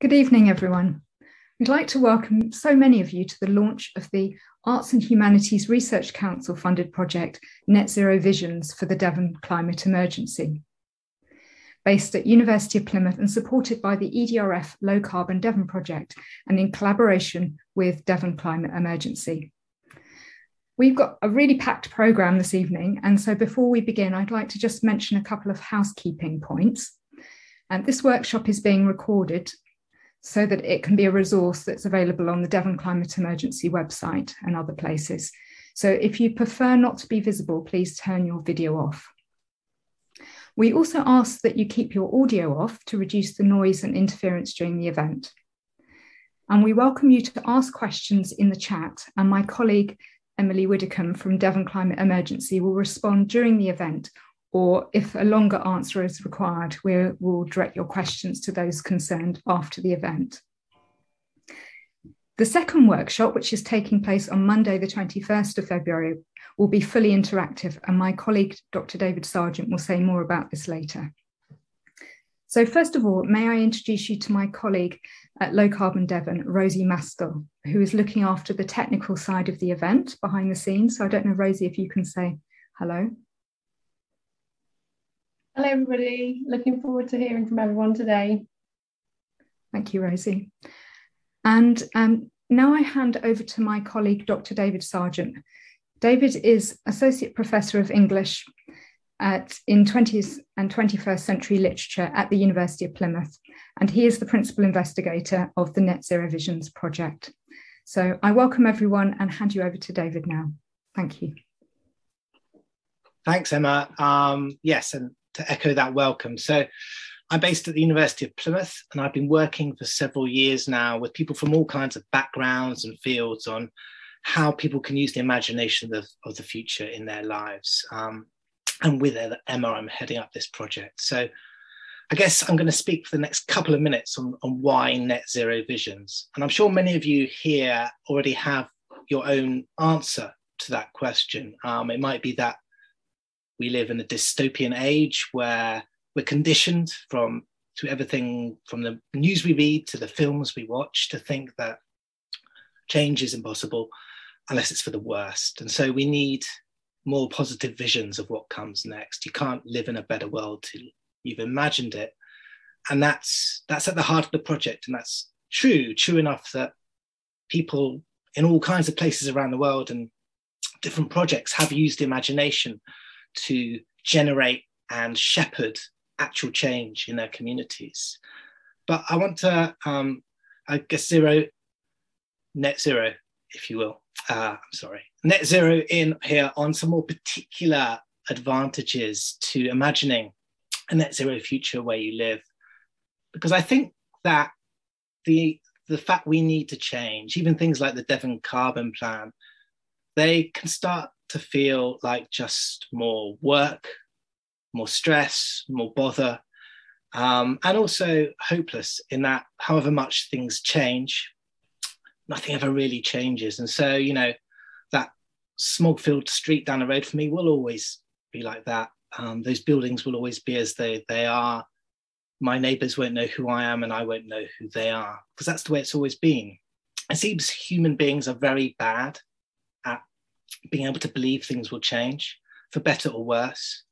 Good evening, everyone. We'd like to welcome so many of you to the launch of the Arts and Humanities Research Council funded project Net Zero Visions for the Devon Climate Emergency. Based at University of Plymouth and supported by the ERDF Low Carbon Devon Project and in collaboration with Devon Climate Emergency. We've got a really packed programme this evening, and so before we begin, I'd like to just mention a couple of housekeeping points. And this workshop is being recorded so that it can be a resource that's available on the Devon Climate Emergency website and other places. So if you prefer not to be visible, please turn your video off. We also ask that you keep your audio off to reduce the noise and interference during the event. And we welcome you to ask questions in the chat, and my colleague Emily Widdicombe from Devon Climate Emergency will respond during the event or if a longer answer is required, we will direct your questions to those concerned after the event. The second workshop, which is taking place on Monday, the 21st of February, will be fully interactive, and my colleague, Dr. David Sargent, will say more about this later. So, first of all, may I introduce you to my colleague at Low Carbon Devon, Rosie Maskell, who is looking after the technical side of the event behind the scenes. So, I don't know, Rosie, if you can say hello. Hello, everybody. Looking forward to hearing from everyone today. Thank you, Rosie. And um, now I hand over to my colleague, Dr. David Sargent. David is Associate Professor of English at, in 20th and 21st century literature at the University of Plymouth, and he is the principal investigator of the Net Zero Visions project. So I welcome everyone and hand you over to David now. Thank you. Thanks, Emma. Um, yes, and to echo that welcome. So I'm based at the University of Plymouth, and I've been working for several years now with people from all kinds of backgrounds and fields on how people can use the imagination of, of the future in their lives. Um, and with Emma, I'm heading up this project. So I guess I'm going to speak for the next couple of minutes on, on why net zero visions. And I'm sure many of you here already have your own answer to that question. Um, it might be that we live in a dystopian age where we're conditioned from to everything from the news we read to the films we watch to think that change is impossible unless it's for the worst. And so we need more positive visions of what comes next. You can't live in a better world till you've imagined it. And that's that's at the heart of the project. And that's true, true enough that people in all kinds of places around the world and different projects have used imagination to generate and shepherd actual change in their communities. But I want to, um, I guess, zero, net zero, if you will. Uh, I'm sorry, net zero in here on some more particular advantages to imagining a net zero future where you live. Because I think that the the fact we need to change, even things like the Devon Carbon Plan, they can start to feel like just more work, more stress, more bother, um, and also hopeless in that however much things change, nothing ever really changes. And so, you know, that smog-filled Street down the road for me will always be like that. Um, those buildings will always be as they, they are. My neighbors won't know who I am and I won't know who they are because that's the way it's always been. It seems human beings are very bad being able to believe things will change for better or worse.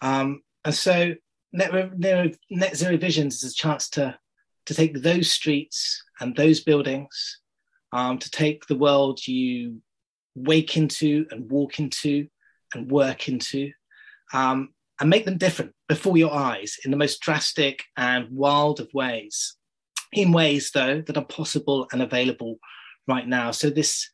Um, and so net, net, net zero visions is a chance to, to take those streets and those buildings, um, to take the world you wake into and walk into and work into, um, and make them different before your eyes in the most drastic and wild of ways, in ways though that are possible and available right now. So this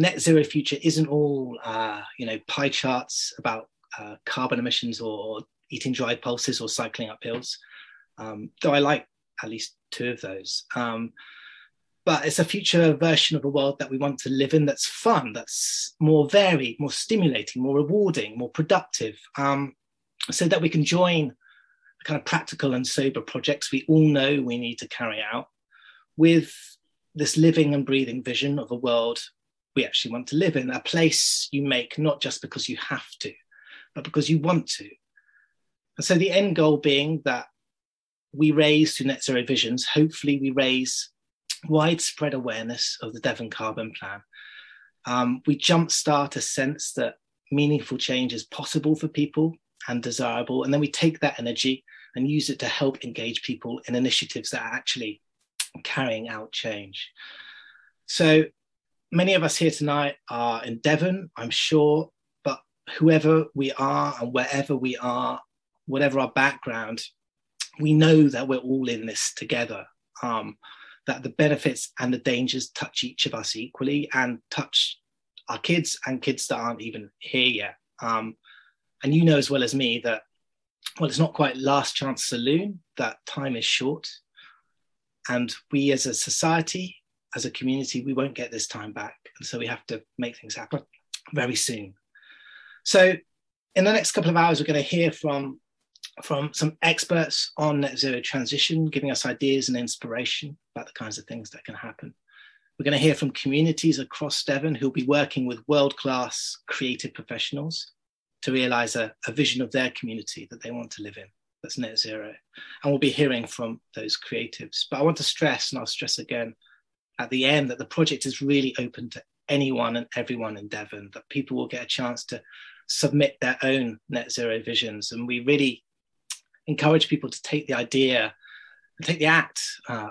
net zero future isn't all uh, you know pie charts about uh, carbon emissions or eating dry pulses or cycling up hills. Um, though I like at least two of those. Um, but it's a future version of a world that we want to live in that's fun, that's more varied, more stimulating, more rewarding, more productive, um, so that we can join the kind of practical and sober projects we all know we need to carry out with this living and breathing vision of a world we actually want to live in, a place you make not just because you have to, but because you want to. And so the end goal being that we raise through Net Zero Visions, hopefully, we raise widespread awareness of the Devon Carbon Plan. Um, we jumpstart a sense that meaningful change is possible for people and desirable. And then we take that energy and use it to help engage people in initiatives that are actually carrying out change. So many of us here tonight are in Devon, I'm sure, but whoever we are and wherever we are, whatever our background, we know that we're all in this together. Um, that the benefits and the dangers touch each of us equally and touch our kids and kids that aren't even here yet. Um, and you know as well as me that, well, it's not quite last chance saloon, that time is short. And we as a society, as a community, we won't get this time back. And so we have to make things happen very soon. So in the next couple of hours, we're going to hear from, from some experts on net zero transition, giving us ideas and inspiration about the kinds of things that can happen. We're going to hear from communities across Devon who'll be working with world-class creative professionals to realize a, a vision of their community that they want to live in that's net zero. And we'll be hearing from those creatives. But I want to stress, and I'll stress again at the end, that the project is really open to anyone and everyone in Devon, that people will get a chance to submit their own net zero visions. And we really encourage people to take the idea take the act uh,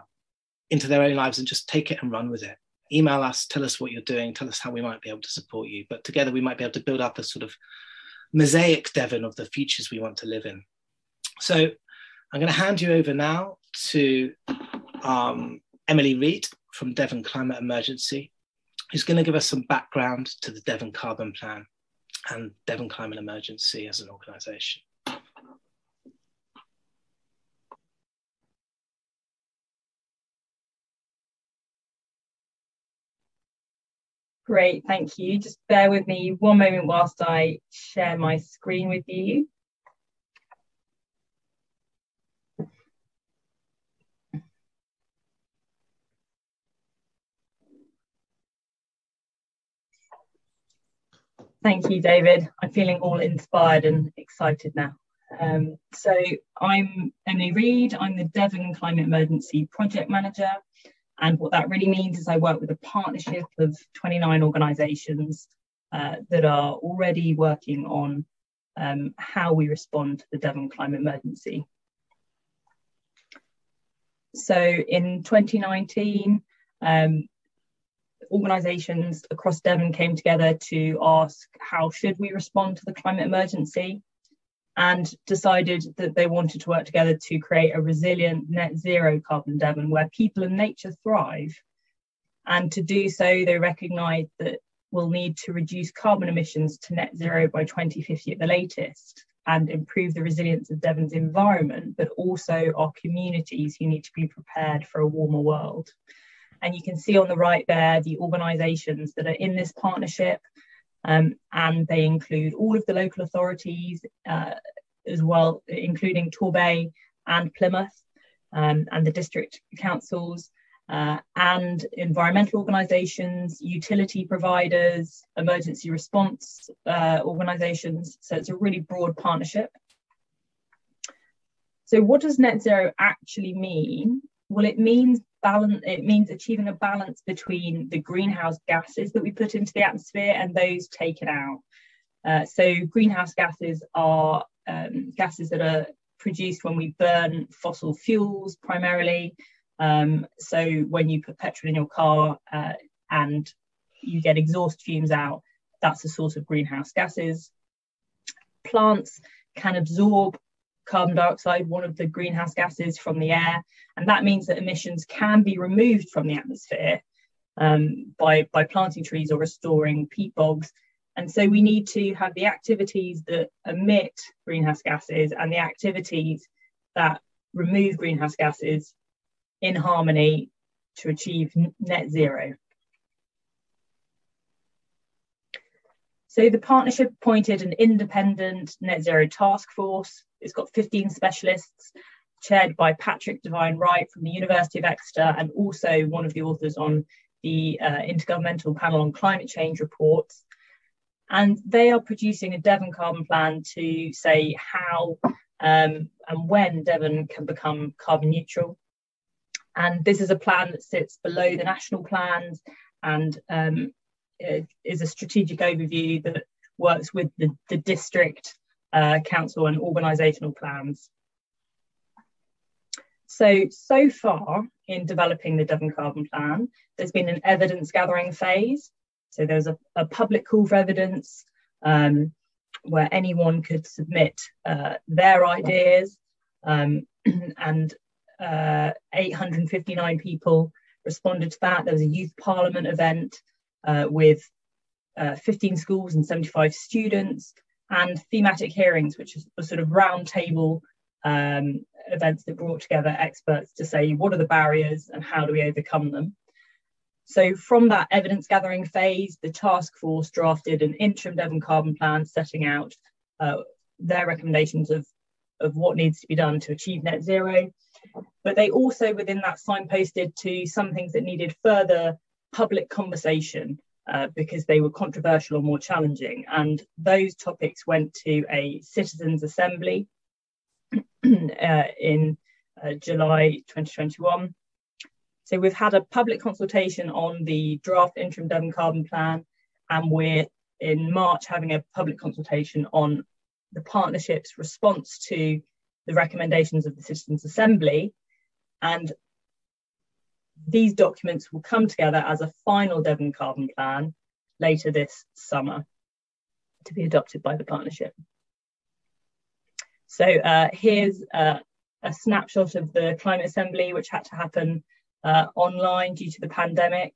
into their own lives and just take it and run with it. Email us, tell us what you're doing, tell us how we might be able to support you. But together we might be able to build up a sort of mosaic Devon of the futures we want to live in. So I'm going to hand you over now to um, Emily Reid from Devon Climate Emergency, who's going to give us some background to the Devon Carbon Plan and Devon Climate Emergency as an organisation. Great, thank you. Just bear with me one moment whilst I share my screen with you. Thank you, David. I'm feeling all inspired and excited now. Um, so I'm Emily Reid. I'm the Devon Climate Emergency Project Manager and what that really means is I work with a partnership of 29 organisations uh, that are already working on um, how we respond to the Devon climate emergency. So in 2019, um, organisations across Devon came together to ask how should we respond to the climate emergency and decided that they wanted to work together to create a resilient net zero carbon Devon where people and nature thrive. And to do so, they recognise that we'll need to reduce carbon emissions to net zero by 2050 at the latest and improve the resilience of Devon's environment, but also our communities who need to be prepared for a warmer world. And you can see on the right there the organisations that are in this partnership um, and they include all of the local authorities uh, as well, including Torbay and Plymouth um, and the district councils. Uh, and environmental organisations, utility providers, emergency response uh, organisations. So it's a really broad partnership. So what does net zero actually mean? Well, it means balance it means achieving a balance between the greenhouse gases that we put into the atmosphere and those taken out. Uh, so greenhouse gases are um, gases that are produced when we burn fossil fuels primarily. Um, so when you put petrol in your car uh, and you get exhaust fumes out that's a source of greenhouse gases. Plants can absorb carbon dioxide, one of the greenhouse gases from the air. And that means that emissions can be removed from the atmosphere um, by, by planting trees or restoring peat bogs. And so we need to have the activities that emit greenhouse gases and the activities that remove greenhouse gases in harmony to achieve net zero. So the partnership appointed an independent net zero task force it's got 15 specialists chaired by Patrick Devine Wright from the University of Exeter and also one of the authors on the uh, Intergovernmental Panel on Climate Change reports. And they are producing a Devon carbon plan to say how um, and when Devon can become carbon neutral. And this is a plan that sits below the national plans and um, is a strategic overview that works with the, the district uh, council and organisational plans. So, so far in developing the Devon Carbon Plan, there's been an evidence gathering phase. So there's a, a public call for evidence um, where anyone could submit uh, their ideas um, and uh, 859 people responded to that. There was a youth parliament event uh, with uh, 15 schools and 75 students and thematic hearings, which are sort of roundtable um, events that brought together experts to say what are the barriers and how do we overcome them. So from that evidence gathering phase, the task force drafted an interim Devon carbon plan setting out uh, their recommendations of, of what needs to be done to achieve net zero. But they also within that signposted to some things that needed further public conversation uh, because they were controversial or more challenging. And those topics went to a citizens' assembly uh, in uh, July 2021. So we've had a public consultation on the draft interim Devon carbon plan, and we're in March having a public consultation on the partnership's response to the recommendations of the Citizens' Assembly. And these documents will come together as a final Devon carbon plan later this summer to be adopted by the partnership. So uh, here's uh, a snapshot of the climate assembly, which had to happen uh, online due to the pandemic.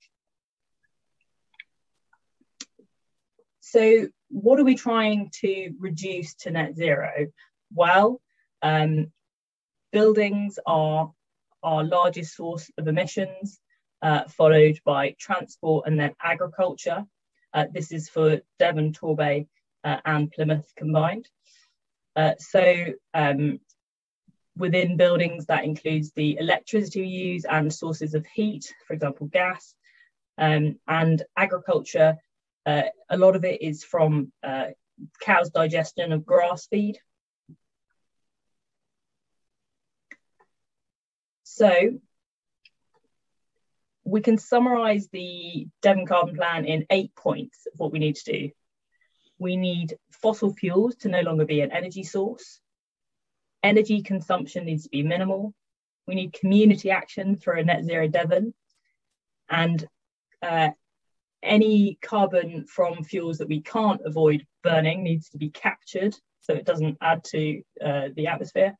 So what are we trying to reduce to net zero? Well, um, buildings are our largest source of emissions, uh, followed by transport and then agriculture. Uh, this is for Devon, Torbay, uh, and Plymouth combined. Uh, so um, within buildings, that includes the electricity we use and sources of heat, for example, gas, um, and agriculture. Uh, a lot of it is from uh, cows' digestion of grass feed. So we can summarize the Devon Carbon Plan in eight points of what we need to do. We need fossil fuels to no longer be an energy source. Energy consumption needs to be minimal. We need community action for a net zero Devon. And uh, any carbon from fuels that we can't avoid burning needs to be captured so it doesn't add to uh, the atmosphere.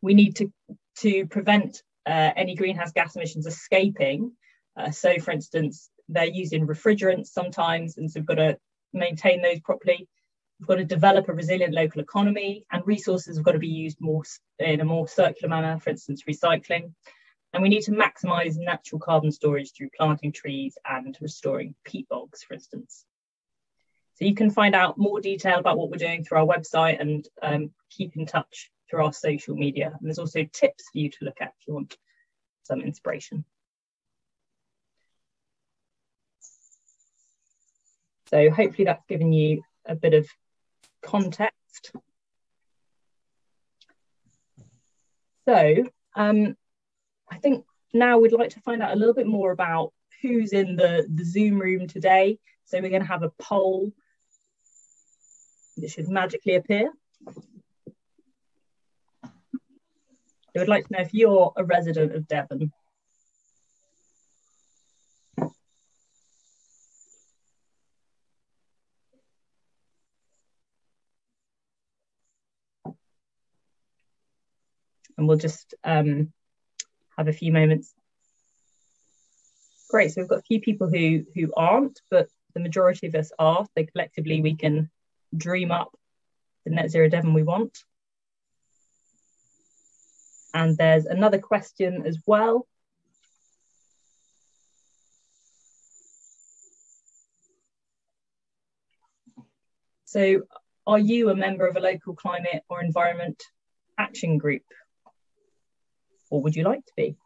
We need to, to prevent uh, any greenhouse gas emissions escaping. Uh, so, for instance, they're using refrigerants sometimes, and so we've got to maintain those properly. We've got to develop a resilient local economy, and resources have got to be used more in a more circular manner, for instance, recycling. And we need to maximise natural carbon storage through planting trees and restoring peat bogs, for instance. So you can find out more detail about what we're doing through our website and um, keep in touch through our social media. And there's also tips for you to look at if you want some inspiration. So hopefully that's given you a bit of context. So um, I think now we'd like to find out a little bit more about who's in the, the Zoom room today. So we're going to have a poll that should magically appear. I would like to know if you're a resident of Devon. And we'll just um, have a few moments. Great, so we've got a few people who, who aren't, but the majority of us are, so collectively we can dream up the net zero Devon we want. And there's another question as well. So are you a member of a local climate or environment action group? Or would you like to be?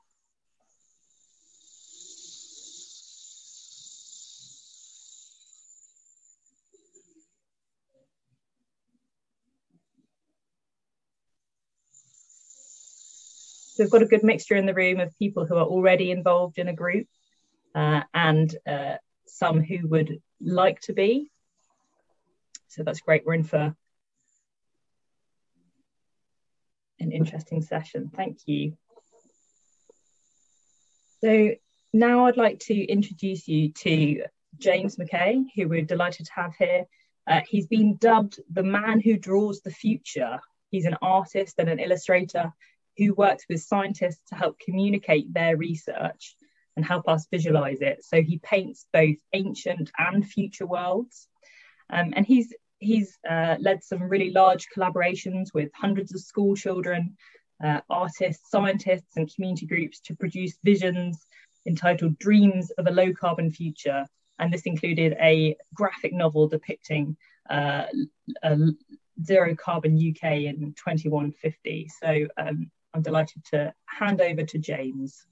So we've got a good mixture in the room of people who are already involved in a group uh, and uh, some who would like to be. So that's great. We're in for an interesting session. Thank you. So now I'd like to introduce you to James McKay, who we're delighted to have here. Uh, he's been dubbed the man who draws the future. He's an artist and an illustrator who works with scientists to help communicate their research and help us visualize it. So he paints both ancient and future worlds. Um, and he's he's uh, led some really large collaborations with hundreds of school children, uh, artists, scientists, and community groups to produce visions entitled Dreams of a Low Carbon Future. And this included a graphic novel depicting uh, zero carbon UK in 2150. So um, I'm delighted to hand over to James.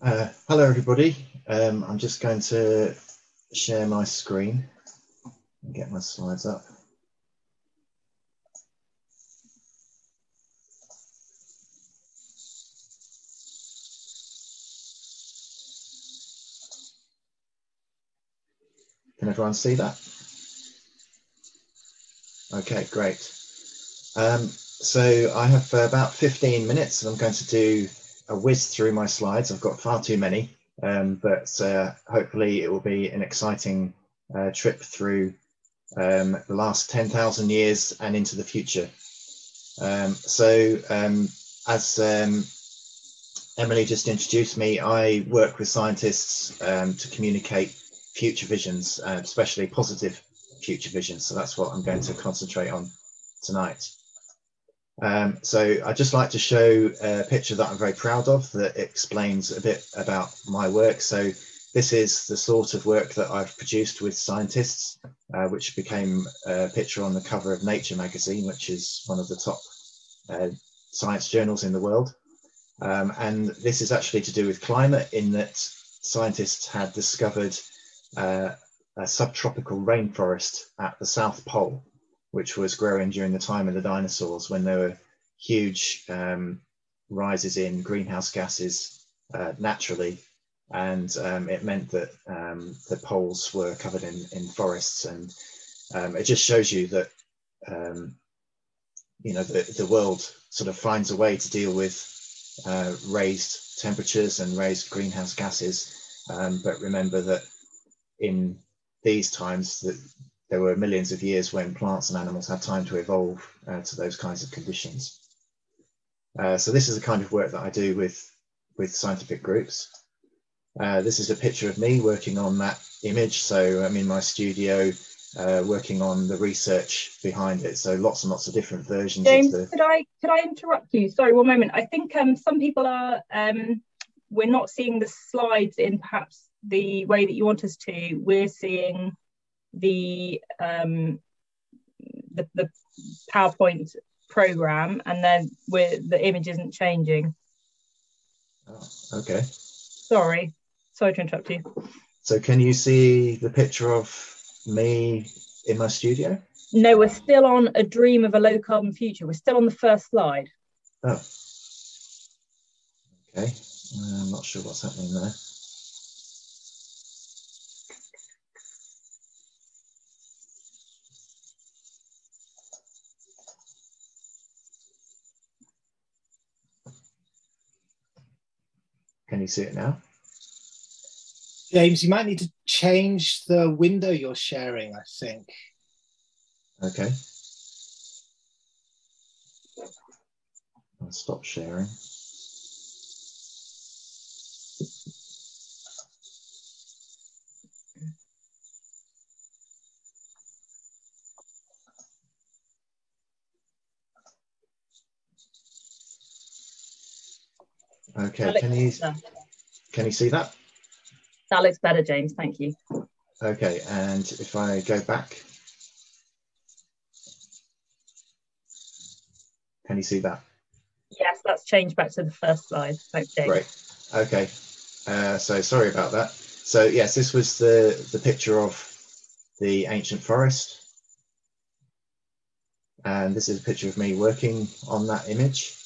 Uh, hello, everybody. Um, I'm just going to share my screen and get my slides up. Can everyone see that? Okay, great. Um, so I have uh, about 15 minutes and I'm going to do a whiz through my slides. I've got far too many, um, but uh, hopefully it will be an exciting uh, trip through um, the last 10,000 years and into the future. Um, so um, as um, Emily just introduced me, I work with scientists to communicate future visions, uh, especially positive future visions. So that's what I'm going to concentrate on tonight. Um, so I'd just like to show a picture that I'm very proud of that explains a bit about my work. So this is the sort of work that I've produced with scientists, uh, which became a picture on the cover of Nature magazine, which is one of the top uh, science journals in the world. Um, and this is actually to do with climate in that scientists had discovered uh, a subtropical rainforest at the South Pole which was growing during the time of the dinosaurs when there were huge um, rises in greenhouse gases uh, naturally. And um, it meant that um, the poles were covered in, in forests. And um, it just shows you that, um, you know, the, the world sort of finds a way to deal with uh, raised temperatures and raised greenhouse gases. But remember that in these times that there were millions of years when plants and animals had time to evolve uh, to those kinds of conditions. Uh, so this is the kind of work that I do with, with scientific groups. Uh, this is a picture of me working on that image. So I'm in my studio uh, working on the research behind it. So lots and lots of different versions. James, the... could I could I interrupt you? Sorry, one moment. I think um, some people are um, we're not seeing the slides in perhaps the way that you want us to. We're seeing the um, the, the PowerPoint program, and then where the image isn't changing. Oh, okay. Sorry, sorry to interrupt you. So, can you see the picture of me in my studio? No, we're still on a dream of a low carbon future. We're still on the first slide. Oh. Okay. I'm not sure what's happening there. You see it now? James, you might need to change the window you're sharing, I think. Okay. I'll stop sharing. Okay, can you can you see that? That looks better, James. Thank you. Okay, and if I go back, can you see that? Yes, that's changed back to the first slide. Thanks, James. Great. Okay. Uh, so sorry about that. So yes, this was the the picture of the ancient forest. And this is a picture of me working on that image.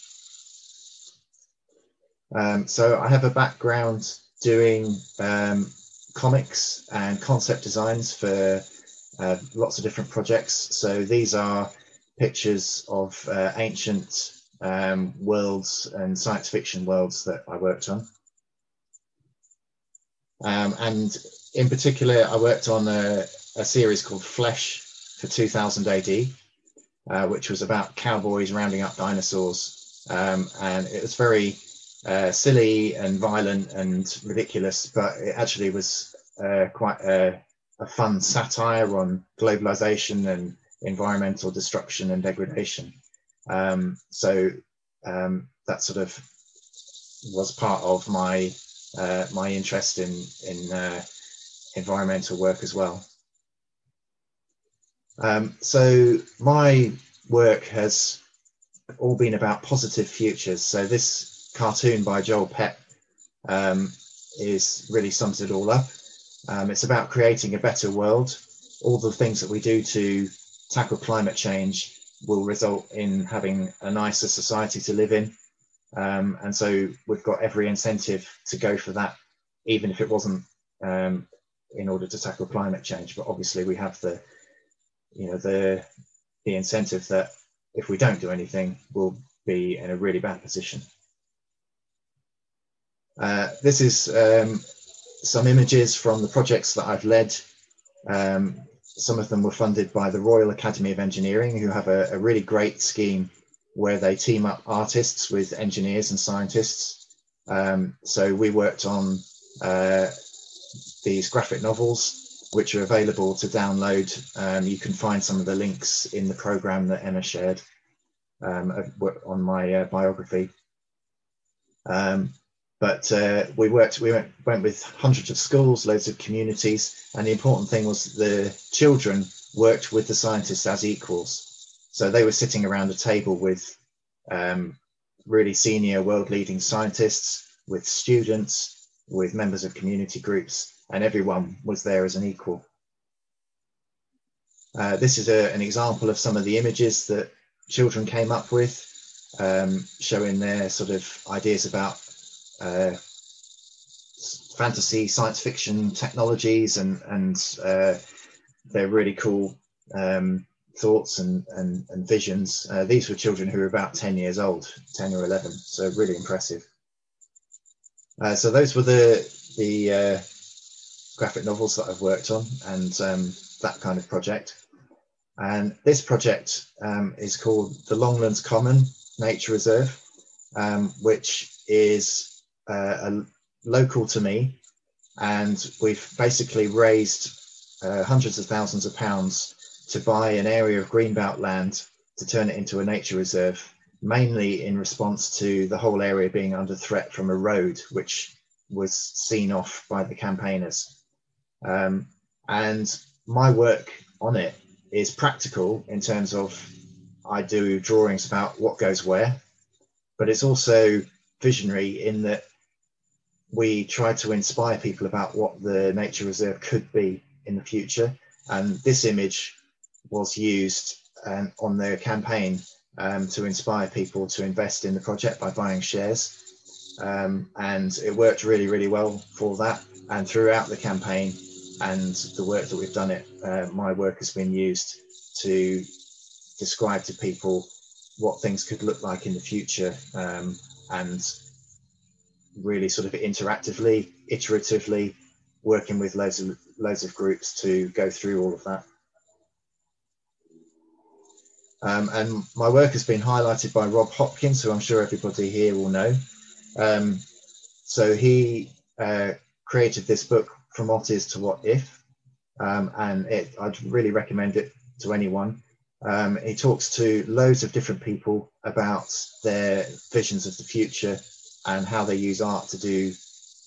Um, so I have a background doing um, comics and concept designs for uh, lots of different projects. So these are pictures of uh, ancient um, worlds and science fiction worlds that I worked on. Um, and in particular, I worked on a, a, series called Flesh for 2000 AD, uh, which was about cowboys rounding up dinosaurs. Um, and it was very uh, silly and violent and ridiculous, but it actually was uh, quite a, a, fun satire on globalization and environmental destruction and degradation. Um, so um, that sort of was part of my uh, my interest in in uh, environmental work as well. Um, so my work has all been about positive futures. So this cartoon by Joel Pett um, is really sums it all up. Um, it's about creating a better world. All the things that we do to tackle climate change will result in having a nicer society to live in. Um, and so we've got every incentive to go for that, even if it wasn't um, in order to tackle climate change. But obviously we have the, you know, the, the incentive that if we don't do anything, we'll be in a really bad position. Uh, this is um, some images from the projects that I've led. Um, some of them were funded by the Royal Academy of Engineering, who have a, a really great scheme where they team up artists with engineers and scientists. Um, so we worked on uh, these graphic novels, which are available to download. Um, you can find some of the links in the program that Emma shared um, on my uh, biography. Um, but uh, we worked we went, went with hundreds of schools loads of communities and the important thing was the children worked with the scientists as equals. So they were sitting around a table with um, really senior world leading scientists with students with members of community groups and everyone was there as an equal. Uh, this is a, an example of some of the images that children came up with um, showing their sort of ideas about uh, fantasy science fiction technologies and and uh, they're really cool um, thoughts and, and, and visions. Uh, these were children who were about 10 years old, 10 or 11, so really impressive. Uh, so those were the, the uh, graphic novels that I've worked on and um, that kind of project. And this project um, is called the Longlands Common Nature Reserve, um, which is uh, local to me, and we've basically raised uh, hundreds of thousands of pounds to buy an area of greenbelt land to turn it into a nature reserve, mainly in response to the whole area being under threat from a road, which was seen off by the campaigners. Um, and my work on it is practical in terms of I do drawings about what goes where, but it's also visionary in that we tried to inspire people about what the nature reserve could be in the future. And this image was used um, on the campaign um, to inspire people to invest in the project by buying shares. Um, and it worked really, really well for that. And throughout the campaign and the work that we've done it, uh, my work has been used to describe to people what things could look like in the future um, and really sort of interactively, iteratively, working with loads of loads of groups to go through all of that. Um, and my work has been highlighted by Rob Hopkins, who I'm sure everybody here will know. Um, so he uh, created this book, From What Is to What If, um, and it, I'd really recommend it to anyone. Um, he talks to loads of different people about their visions of the future and how they use art to do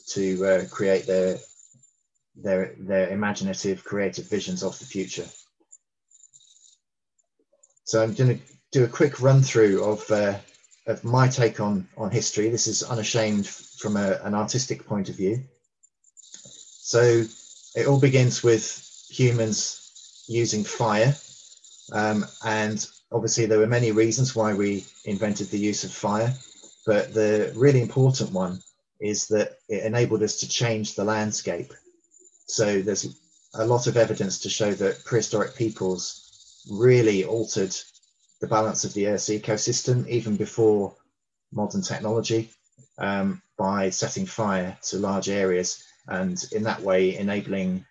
to uh, create their their their imaginative creative visions of the future. So i'm going to do a quick run through of uh, of my take on on history. This is unashamed from a, an artistic point of view. So it all begins with humans using fire um, and obviously there were many reasons why we invented the use of fire, but the really important one is that it enabled us to change the landscape. So there's a lot of evidence to show that prehistoric peoples really altered the balance of the Earth's ecosystem even before modern technology um, by setting fire to large areas and in that way enabling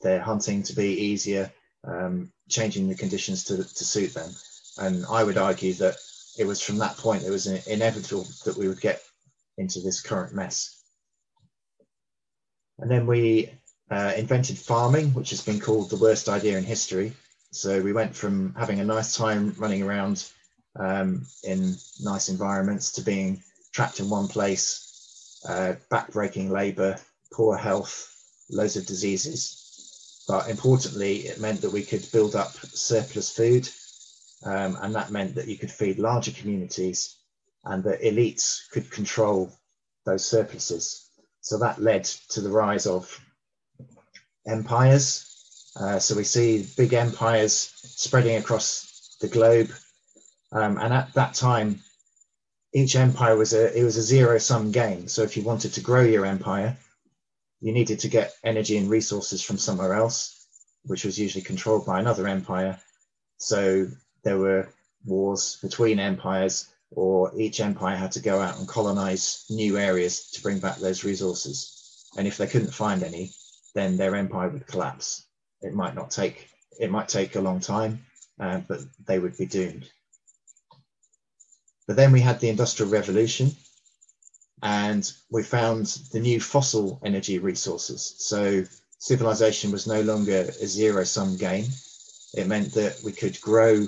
their hunting to be easier, um, changing the conditions to, to suit them. And I would argue that it was from that point it was inevitable that we would get into this current mess. And then we uh, invented farming, which has been called the worst idea in history. So we went from having a nice time running around um, in nice environments to being trapped in one place, uh, backbreaking labor, poor health, loads of diseases. But importantly, it meant that we could build up surplus food, um, and that meant that you could feed larger communities and that elites could control those surpluses. So that led to the rise of empires. Uh, so we see big empires spreading across the globe. Um, and at that time, each empire was a it was a zero sum game. So if you wanted to grow your empire, you needed to get energy and resources from somewhere else, which was usually controlled by another empire. So there were wars between empires or each empire had to go out and colonize new areas to bring back those resources. And if they couldn't find any, then their empire would collapse. It might not take, it might take a long time, uh, but they would be doomed. But then we had the Industrial Revolution and we found the new fossil energy resources. So civilization was no longer a zero sum game. It meant that we could grow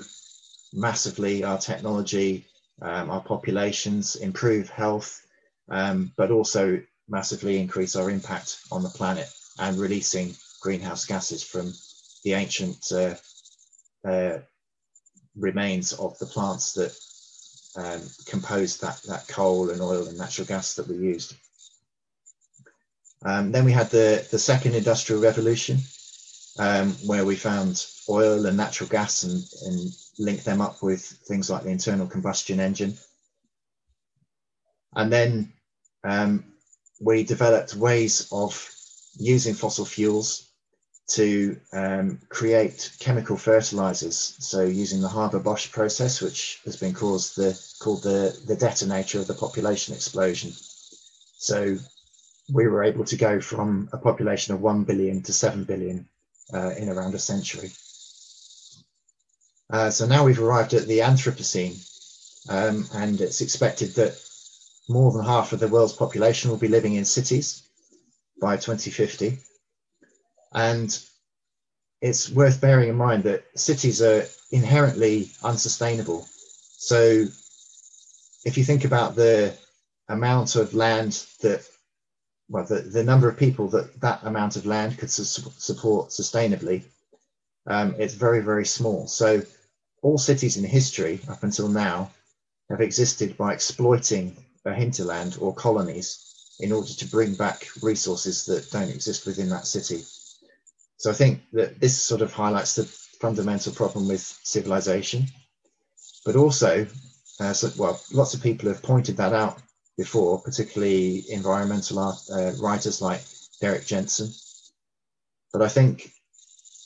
massively our technology um, our populations, improve health, um, but also massively increase our impact on the planet and releasing greenhouse gases from the ancient uh, uh, remains of the plants that um, composed that, that coal and oil and natural gas that we used. Um, then we had the, the second industrial revolution, um, where we found oil and natural gas and, and link them up with things like the internal combustion engine. And then um, we developed ways of using fossil fuels to um, create chemical fertilizers. So using the Haber-Bosch process, which has been caused the, called the, the detonator of the population explosion. So we were able to go from a population of 1 billion to 7 billion uh, in around a century. Uh, so now we've arrived at the Anthropocene, um, and it's expected that more than half of the world's population will be living in cities by 2050. And it's worth bearing in mind that cities are inherently unsustainable. So if you think about the amount of land that, well, the, the number of people that that amount of land could su support sustainably, um, it's very, very small. So all cities in history up until now have existed by exploiting a hinterland or colonies in order to bring back resources that don't exist within that city. So I think that this sort of highlights the fundamental problem with civilization, but also, uh, so, well, lots of people have pointed that out before, particularly environmental art, uh, writers like Derrick Jensen. But I think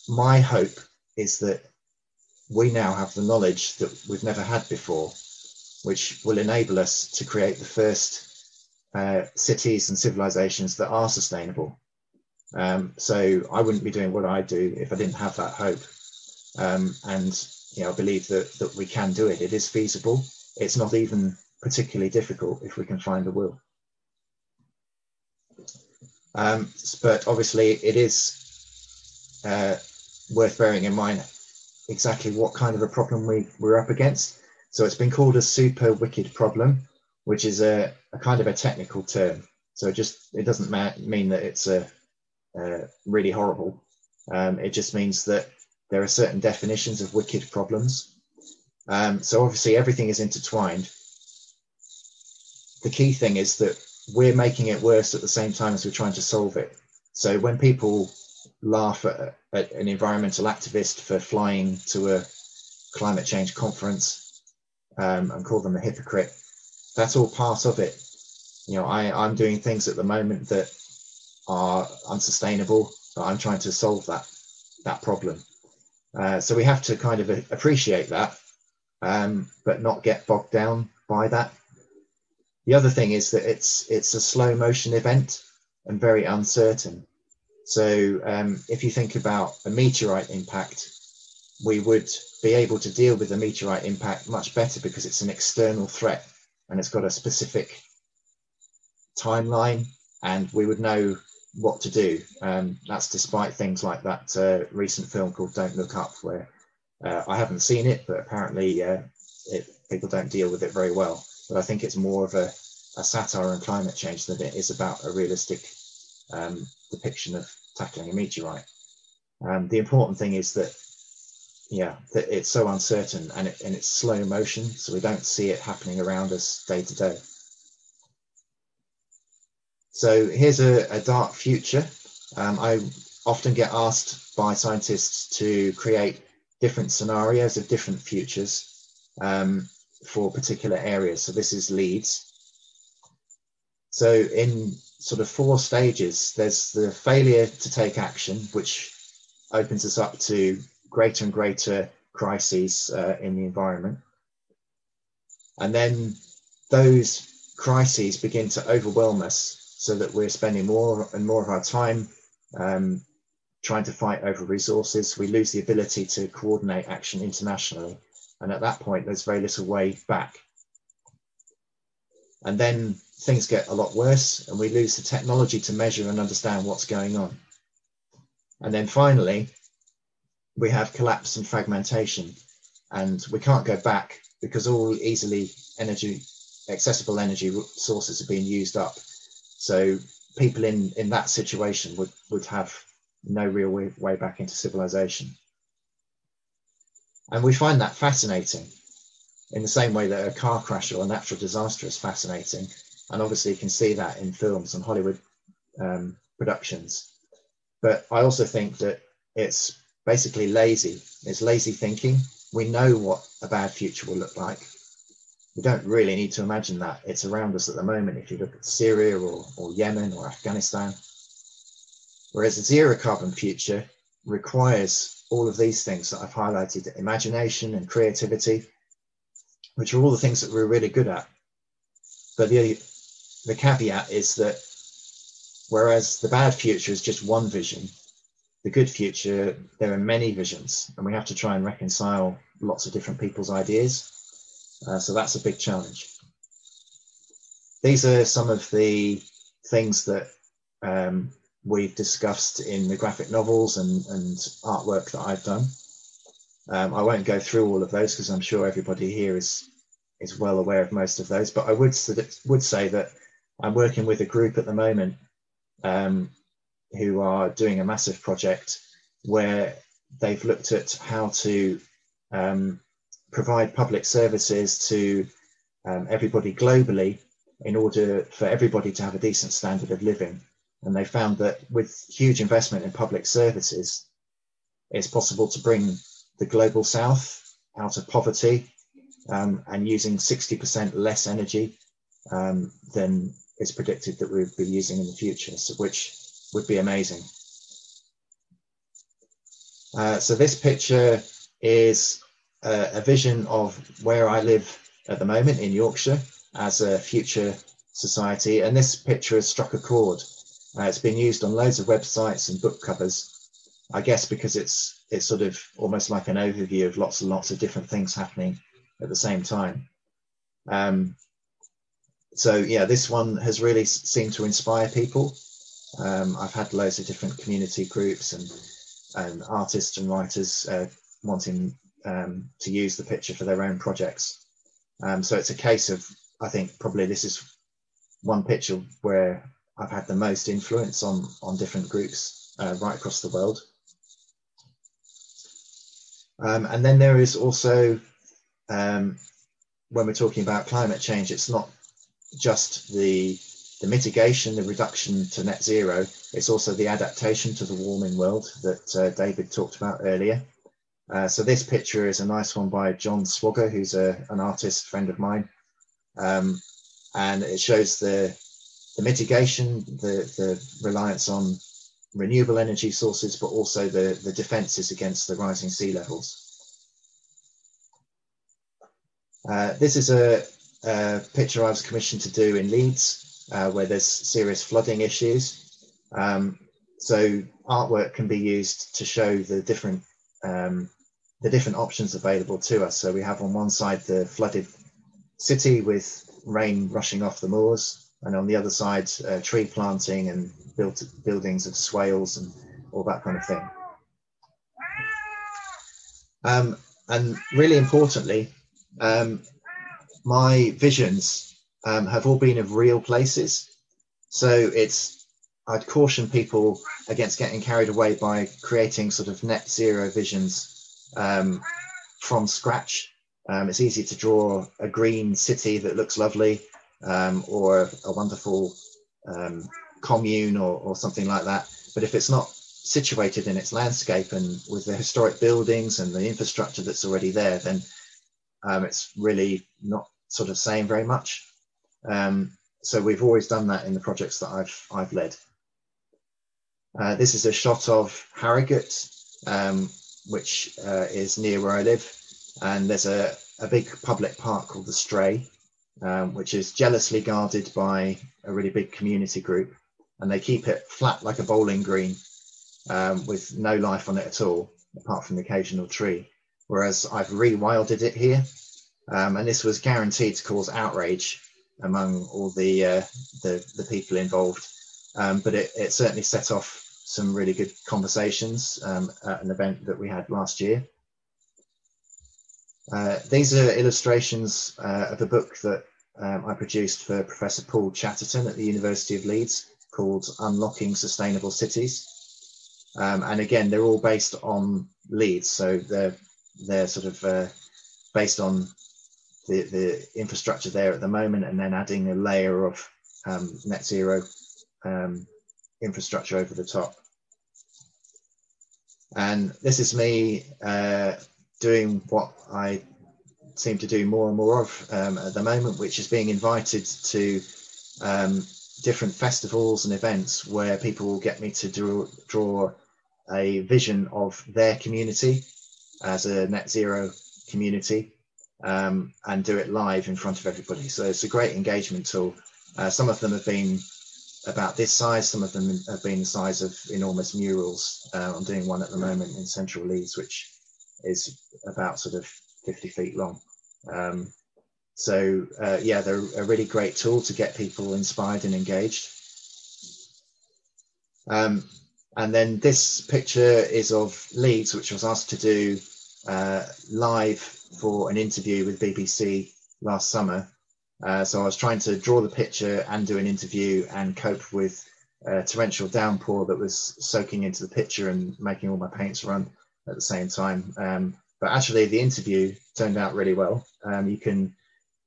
my hope is that we now have the knowledge that we've never had before, which will enable us to create the first uh, cities and civilizations that are sustainable. Um, so I wouldn't be doing what I do if I didn't have that hope. Um, and you know, I believe that that we can do it. It is feasible. It's not even particularly difficult if we can find the will. Um, but obviously, it is uh, worth bearing in mind exactly what kind of a problem we, we're up against. So it's been called a super wicked problem, which is a, a kind of a technical term. So it just it doesn't mean that it's a, a really horrible. Um, it just means that there are certain definitions of wicked problems. Um, so obviously everything is intertwined. The key thing is that we're making it worse at the same time as we're trying to solve it. So when people laugh at, at, an environmental activist for flying to a climate change conference um, and call them a hypocrite. That's all part of it. You know, I, I'm doing things at the moment that are unsustainable, but I'm trying to solve that that problem. Uh, so we have to kind of appreciate that, um, but not get bogged down by that. The other thing is that it's it's a slow motion event and very uncertain. So um, if you think about a meteorite impact, we would be able to deal with the meteorite impact much better because it's an external threat and it's got a specific timeline and we would know what to do. Um, that's despite things like that uh, recent film called Don't Look Up, where uh, I haven't seen it, but apparently uh, it, people don't deal with it very well. But I think it's more of a, a satire on climate change than it is about a realistic um, depiction of tackling a meteorite. Um, the important thing is that, yeah, that it's so uncertain and, it, and it's slow motion, so we don't see it happening around us day to day. So here's a, a dark future. Um, I often get asked by scientists to create different scenarios of different futures um, for particular areas. So this is Leeds. So in sort of four stages, there's the failure to take action, which opens us up to greater and greater crises uh, in the environment. And then those crises begin to overwhelm us so that we're spending more and more of our time um, trying to fight over resources. We lose the ability to coordinate action internationally. And at that point, there's very little way back. And then things get a lot worse, and we lose the technology to measure and understand what's going on. And then finally, we have collapse and fragmentation, and we can't go back because all easily energy accessible energy sources are being used up so people in, in that situation would, would have no real way, way back into civilization. And we find that fascinating in the same way that a car crash or a natural disaster is fascinating. And obviously, you can see that in films and Hollywood um, productions. But I also think that it's basically lazy. It's lazy thinking. We know what a bad future will look like we don't really need to imagine that. It's around us at the moment. If you look at Syria or, or Yemen or Afghanistan, whereas a zero carbon future requires all of these things that I've highlighted imagination and creativity, which are all the things that we're really good at. But the, the caveat is that whereas the bad future is just one vision, the good future, there are many visions, and we have to try and reconcile lots of different people's ideas. Uh, so that's a big challenge. These are some of the things that um, we've discussed in the graphic novels and, and artwork that I've done. Um, I won't go through all of those because I'm sure everybody here is is well aware of most of those. But I would would say that I'm working with a group at the moment um, who are doing a massive project where they've looked at how to um, provide public services to um, everybody globally in order for everybody to have a decent standard of living. And they found that with huge investment in public services, it's possible to bring the global south out of poverty um, and using 60% less energy um, than is predicted that we'll be using in the future, so which would be amazing. Uh, so this picture is a vision of where I live at the moment in Yorkshire as a future society. And this picture has struck a chord. Uh, it's been used on loads of websites and book covers. I guess because it's it's sort of almost like an overview of lots and lots of different things happening at the same time. Um, so yeah, this one has really seemed to inspire people. Um, I've had loads of different community groups and and artists and writers uh, wanting um, to use the picture for their own projects. Um, so it's a case of, I think probably this is one picture where I've had the most influence on, on different groups uh, right across the world. Um, and then there is also, um, when we're talking about climate change, it's not just the, the mitigation, the reduction to net zero, it's also the adaptation to the warming world that uh, David talked about earlier. Uh, so this picture is a nice one by John Swagger, who's a, an artist friend of mine. Um, and it shows the, the mitigation, the, the reliance on renewable energy sources, but also the, the defenses against the rising sea levels. Uh, this is a, a, picture I was commissioned to do in Leeds, uh, where there's serious flooding issues. Um, so artwork can be used to show the different um, the different options available to us. So we have on one side the flooded city with rain rushing off the moors, and on the other side, uh, tree planting and built buildings of swales and all that kind of thing. Um, and really importantly, um, my visions um, have all been of real places. So it's I'd caution people against getting carried away by creating sort of net zero visions um, from scratch. Um, it's easy to draw a green city that looks lovely um, or a wonderful um, commune or, or something like that. But if it's not situated in its landscape and with the historic buildings and the infrastructure that's already there, then um, it's really not sort of saying very much. Um, so we've always done that in the projects that I've I've led. Uh, this is a shot of Harrogate, um, which uh, is near where I live, and there's a, a big public park called the Stray, um, which is jealously guarded by a really big community group, and they keep it flat like a bowling green, um, with no life on it at all, apart from the occasional tree. Whereas I've rewilded it here, um, and this was guaranteed to cause outrage among all the uh, the, the, people involved. Um, but it, it, certainly set off some really good conversations um, at an event that we had last year. Uh, these are illustrations uh, of a book that um, I produced for Professor Paul Chatterton at the University of Leeds called Unlocking Sustainable Cities. Um, and again, they're all based on Leeds, so they're they're sort of uh, based on the, the infrastructure there at the moment and then adding a layer of um, net zero um, infrastructure over the top. And this is me uh, doing what I seem to do more and more of um, at the moment, which is being invited to um, different festivals and events where people will get me to draw, draw a vision of their community as a net zero community um, and do it live in front of everybody. So it's a great engagement tool. Uh, some of them have been about this size, some of them have been the size of enormous murals. Uh, I'm doing one at the moment in central Leeds, which is about sort of 50 feet long. Um, so uh, yeah, they're a really great tool to get people inspired and engaged. Um, and then this picture is of Leeds, which was asked to do uh, live for an interview with BBC last summer. Uh, so I was trying to draw the picture and do an interview and cope with a torrential downpour that was soaking into the picture and making all my paints run at the same time. Um, but actually, the interview turned out really well. Um, you can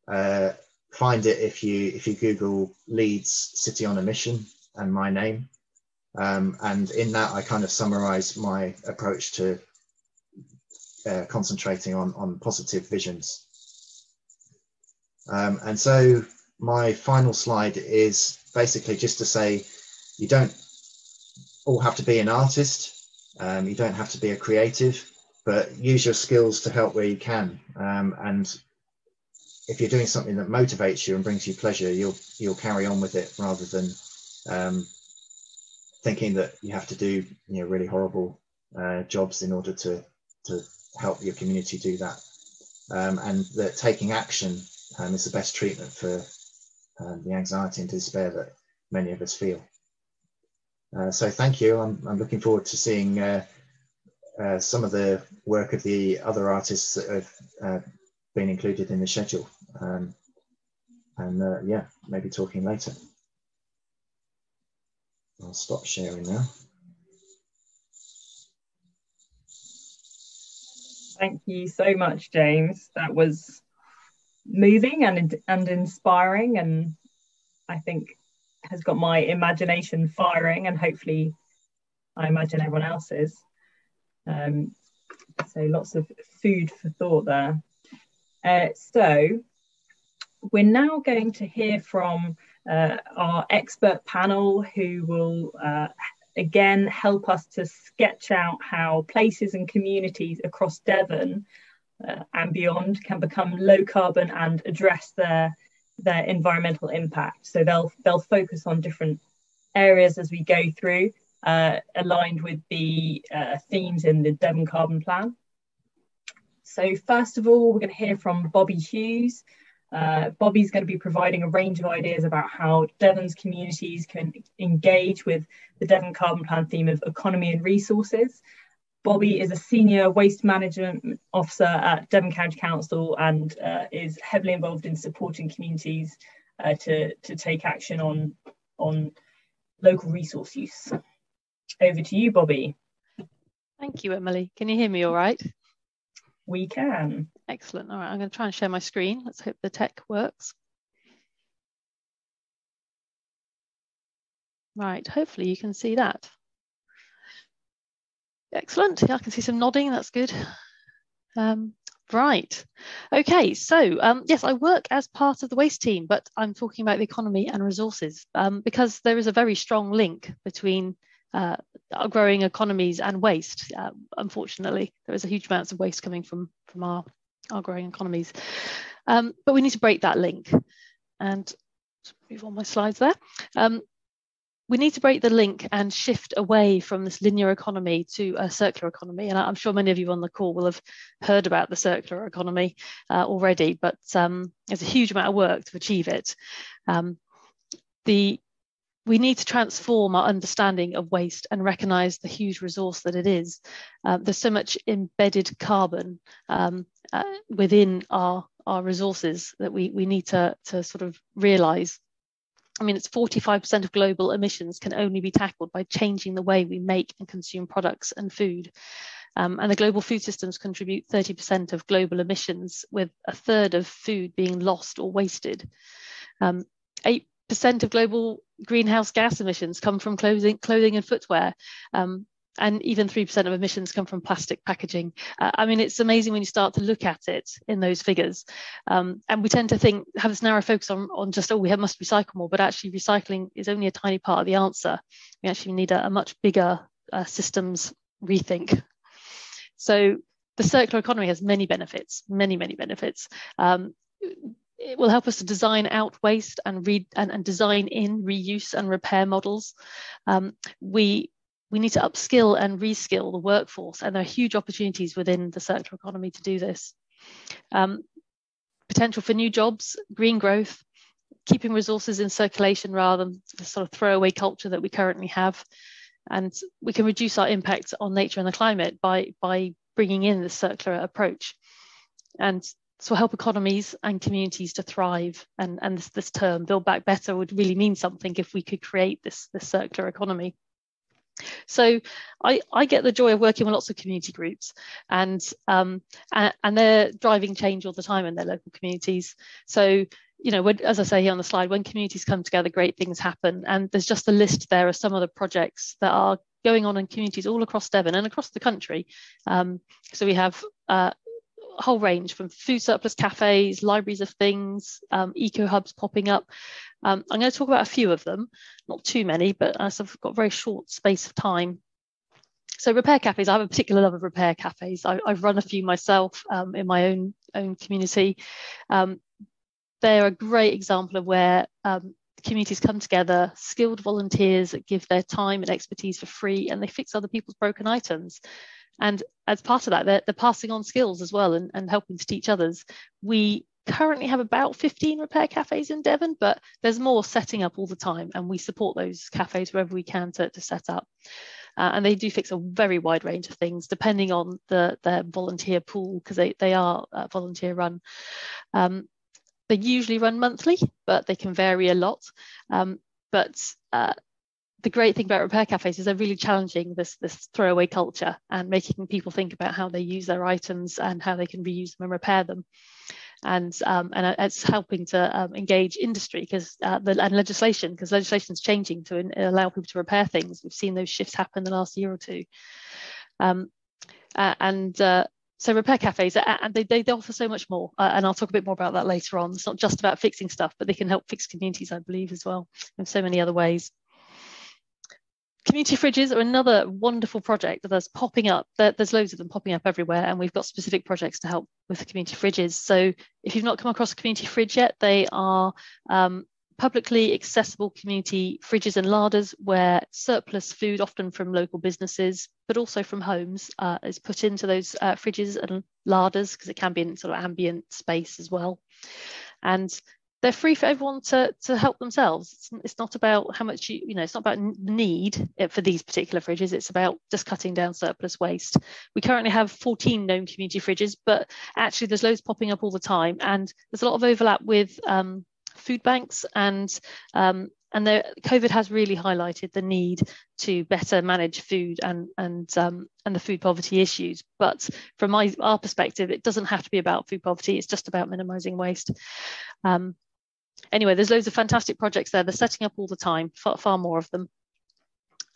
uh, find it if you if you Google Leeds City on a Mission and my name, um, and in that I kind of summarise my approach to uh, concentrating on on positive visions. Um, and so my final slide is basically just to say you don't all have to be an artist, um, you don't have to be a creative, but use your skills to help where you can. Um, and if you're doing something that motivates you and brings you pleasure, you'll you'll carry on with it rather than um, thinking that you have to do you know really horrible uh, jobs in order to to help your community do that. Um, and that taking action um, is the best treatment for um, the anxiety and despair that many of us feel. Uh, so thank you. I'm, I'm looking forward to seeing uh, uh, some of the work of the other artists that have uh, been included in the schedule. Um, and uh, yeah, maybe talking later. I'll stop sharing now. Thank you so much, James. That was moving and and inspiring, and I think has got my imagination firing, and hopefully, I imagine everyone else's. Um, so lots of food for thought there. Uh, so we're now going to hear from uh, our expert panel who will uh, again help us to sketch out how places and communities across Devon uh, and beyond can become low carbon and address their their environmental impact. So they'll they'll focus on different areas as we go through, uh, aligned with the uh, themes in the Devon Carbon Plan. So first of all, we're going to hear from Bobby Hughes. Uh, Bobby's going to be providing a range of ideas about how Devon's communities can engage with the Devon Carbon Plan theme of economy and resources. Bobby is a senior waste management officer at Devon County Council and uh, is heavily involved in supporting communities uh, to, to take action on, on local resource use. Over to you, Bobby. Thank you, Emily. Can you hear me all right? We can. Excellent. All right, I'm going to try and share my screen. Let's hope the tech works. Right, hopefully you can see that. Excellent. Yeah, I can see some nodding. That's good. Um, right. Okay. So um, yes, I work as part of the waste team, but I'm talking about the economy and resources um, because there is a very strong link between uh, growing economies and waste. Uh, unfortunately, there is a huge amounts of waste coming from from our our growing economies, um, but we need to break that link. And move on my slides there. Um, we need to break the link and shift away from this linear economy to a circular economy. And I'm sure many of you on the call will have heard about the circular economy uh, already, but um, there's a huge amount of work to achieve it. Um, the we need to transform our understanding of waste and recognize the huge resource that it is. Uh, there's so much embedded carbon um, uh, within our, our resources that we, we need to, to sort of realize I mean, it's 45% of global emissions can only be tackled by changing the way we make and consume products and food. Um, and the global food systems contribute 30% of global emissions, with a third of food being lost or wasted. Um, 8% of global greenhouse gas emissions come from clothing, clothing and footwear. Um, and even 3% of emissions come from plastic packaging. Uh, I mean, it's amazing when you start to look at it in those figures. Um, and we tend to think, have this narrow focus on, on just, oh, we have, must recycle more, but actually recycling is only a tiny part of the answer. We actually need a, a much bigger uh, systems rethink. So the circular economy has many benefits, many, many benefits. Um, it will help us to design out waste and read and, and design in reuse and repair models. Um, we we need to upskill and reskill the workforce, and there are huge opportunities within the circular economy to do this. Um, potential for new jobs, green growth, keeping resources in circulation rather than the sort of throwaway culture that we currently have. And we can reduce our impact on nature and the climate by, by bringing in the circular approach. And so help economies and communities to thrive. And, and this, this term, build back better, would really mean something if we could create this, this circular economy. So I, I get the joy of working with lots of community groups and, um, and, and they're driving change all the time in their local communities. So you know, when, as I say here on the slide, when communities come together, great things happen. And there's just a list there of some of the projects that are going on in communities all across Devon and across the country. Um, so we have uh, whole range from food surplus cafes, libraries of things, um, eco hubs popping up. Um, I'm going to talk about a few of them, not too many, but as I've got a very short space of time. So repair cafes, I have a particular love of repair cafes. I, have run a few myself um, in my own own community. Um, they're a great example of where um, communities come together, skilled volunteers that give their time and expertise for free, and they fix other people's broken items. And as part of that, they're, they're passing on skills as well and, and helping to teach others. We currently have about 15 repair cafes in Devon, but there's more setting up all the time, and we support those cafes wherever we can to, to set up. Uh, and they do fix a very wide range of things depending on the their volunteer pool because they, they are uh, volunteer run. Um, they usually run monthly, but they can vary a lot. Um, but uh, the great thing about repair cafes is they're really challenging this this throwaway culture and making people think about how they use their items and how they can reuse them and repair them. And um, and it's helping to um, engage industry because uh, the and legislation because legislation is changing to allow people to repair things. We've seen those shifts happen the last year or two. Um, uh, and uh, so repair cafes and they, they, offer so much more uh, and i'll talk a bit more about that later on. It's not just about fixing stuff but they can help fix communities i believe as well in so many other ways community fridges are another wonderful project that's popping up there's loads of them popping up everywhere and we've got specific projects to help with community fridges so if you've not come across a community fridge yet they are um, publicly accessible community fridges and larders where surplus food, often from local businesses, but also from homes, uh, is put into those uh, fridges and larders because it can be in sort of ambient space as well. And they're free for everyone to, to help themselves. It's, it's not about how much you, you know, it's not about need for these particular fridges. It's about just cutting down surplus waste. We currently have 14 known community fridges, but actually there's loads popping up all the time. And there's a lot of overlap with um, food banks and um, and the, COVID has really highlighted the need to better manage food and and um, and the food poverty issues. But from my our perspective, it doesn't have to be about food poverty. It's just about minimising waste. Um, anyway, there's loads of fantastic projects there. They're setting up all the time. Far, far more of them.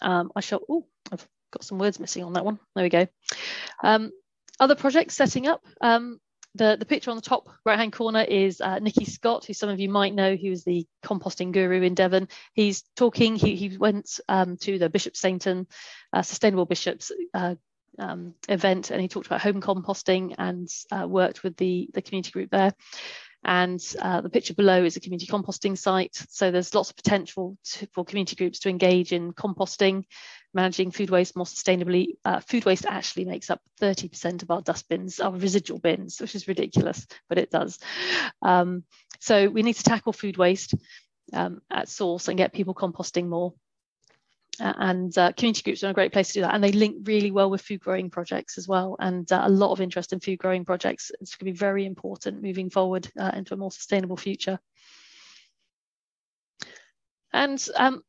Um, I shall. Oh, I've got some words missing on that one. There we go. Um, other projects setting up. Um, the, the picture on the top right hand corner is uh, Nicky Scott, who some of you might know, who is the composting guru in Devon. He's talking, he, he went um, to the Bishopsteignton uh, Sustainable Bishops uh, um, event and he talked about home composting and uh, worked with the, the community group there. And uh, the picture below is a community composting site. So there's lots of potential to, for community groups to engage in composting, managing food waste more sustainably. Uh, food waste actually makes up 30% of our dustbins, our residual bins, which is ridiculous, but it does. Um, so we need to tackle food waste um, at source and get people composting more. Uh, and uh, community groups are a great place to do that. And they link really well with food growing projects as well. And uh, a lot of interest in food growing projects. It's going to be very important moving forward uh, into a more sustainable future. And um,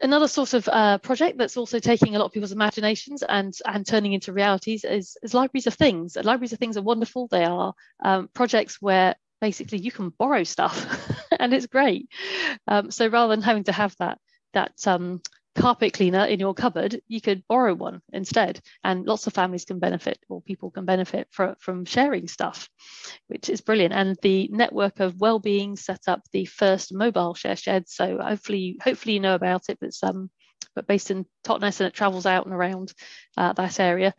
another sort of uh, project that's also taking a lot of people's imaginations and, and turning into realities is, is libraries of things. libraries of things are wonderful. They are um, projects where basically you can borrow stuff and it's great. Um, so rather than having to have that that um, carpet cleaner in your cupboard, you could borrow one instead. And lots of families can benefit or people can benefit for, from sharing stuff, which is brilliant. And the network of well-being set up the first mobile share shed. So hopefully, hopefully you know about it, but um, but based in Totnes and it travels out and around uh, that area.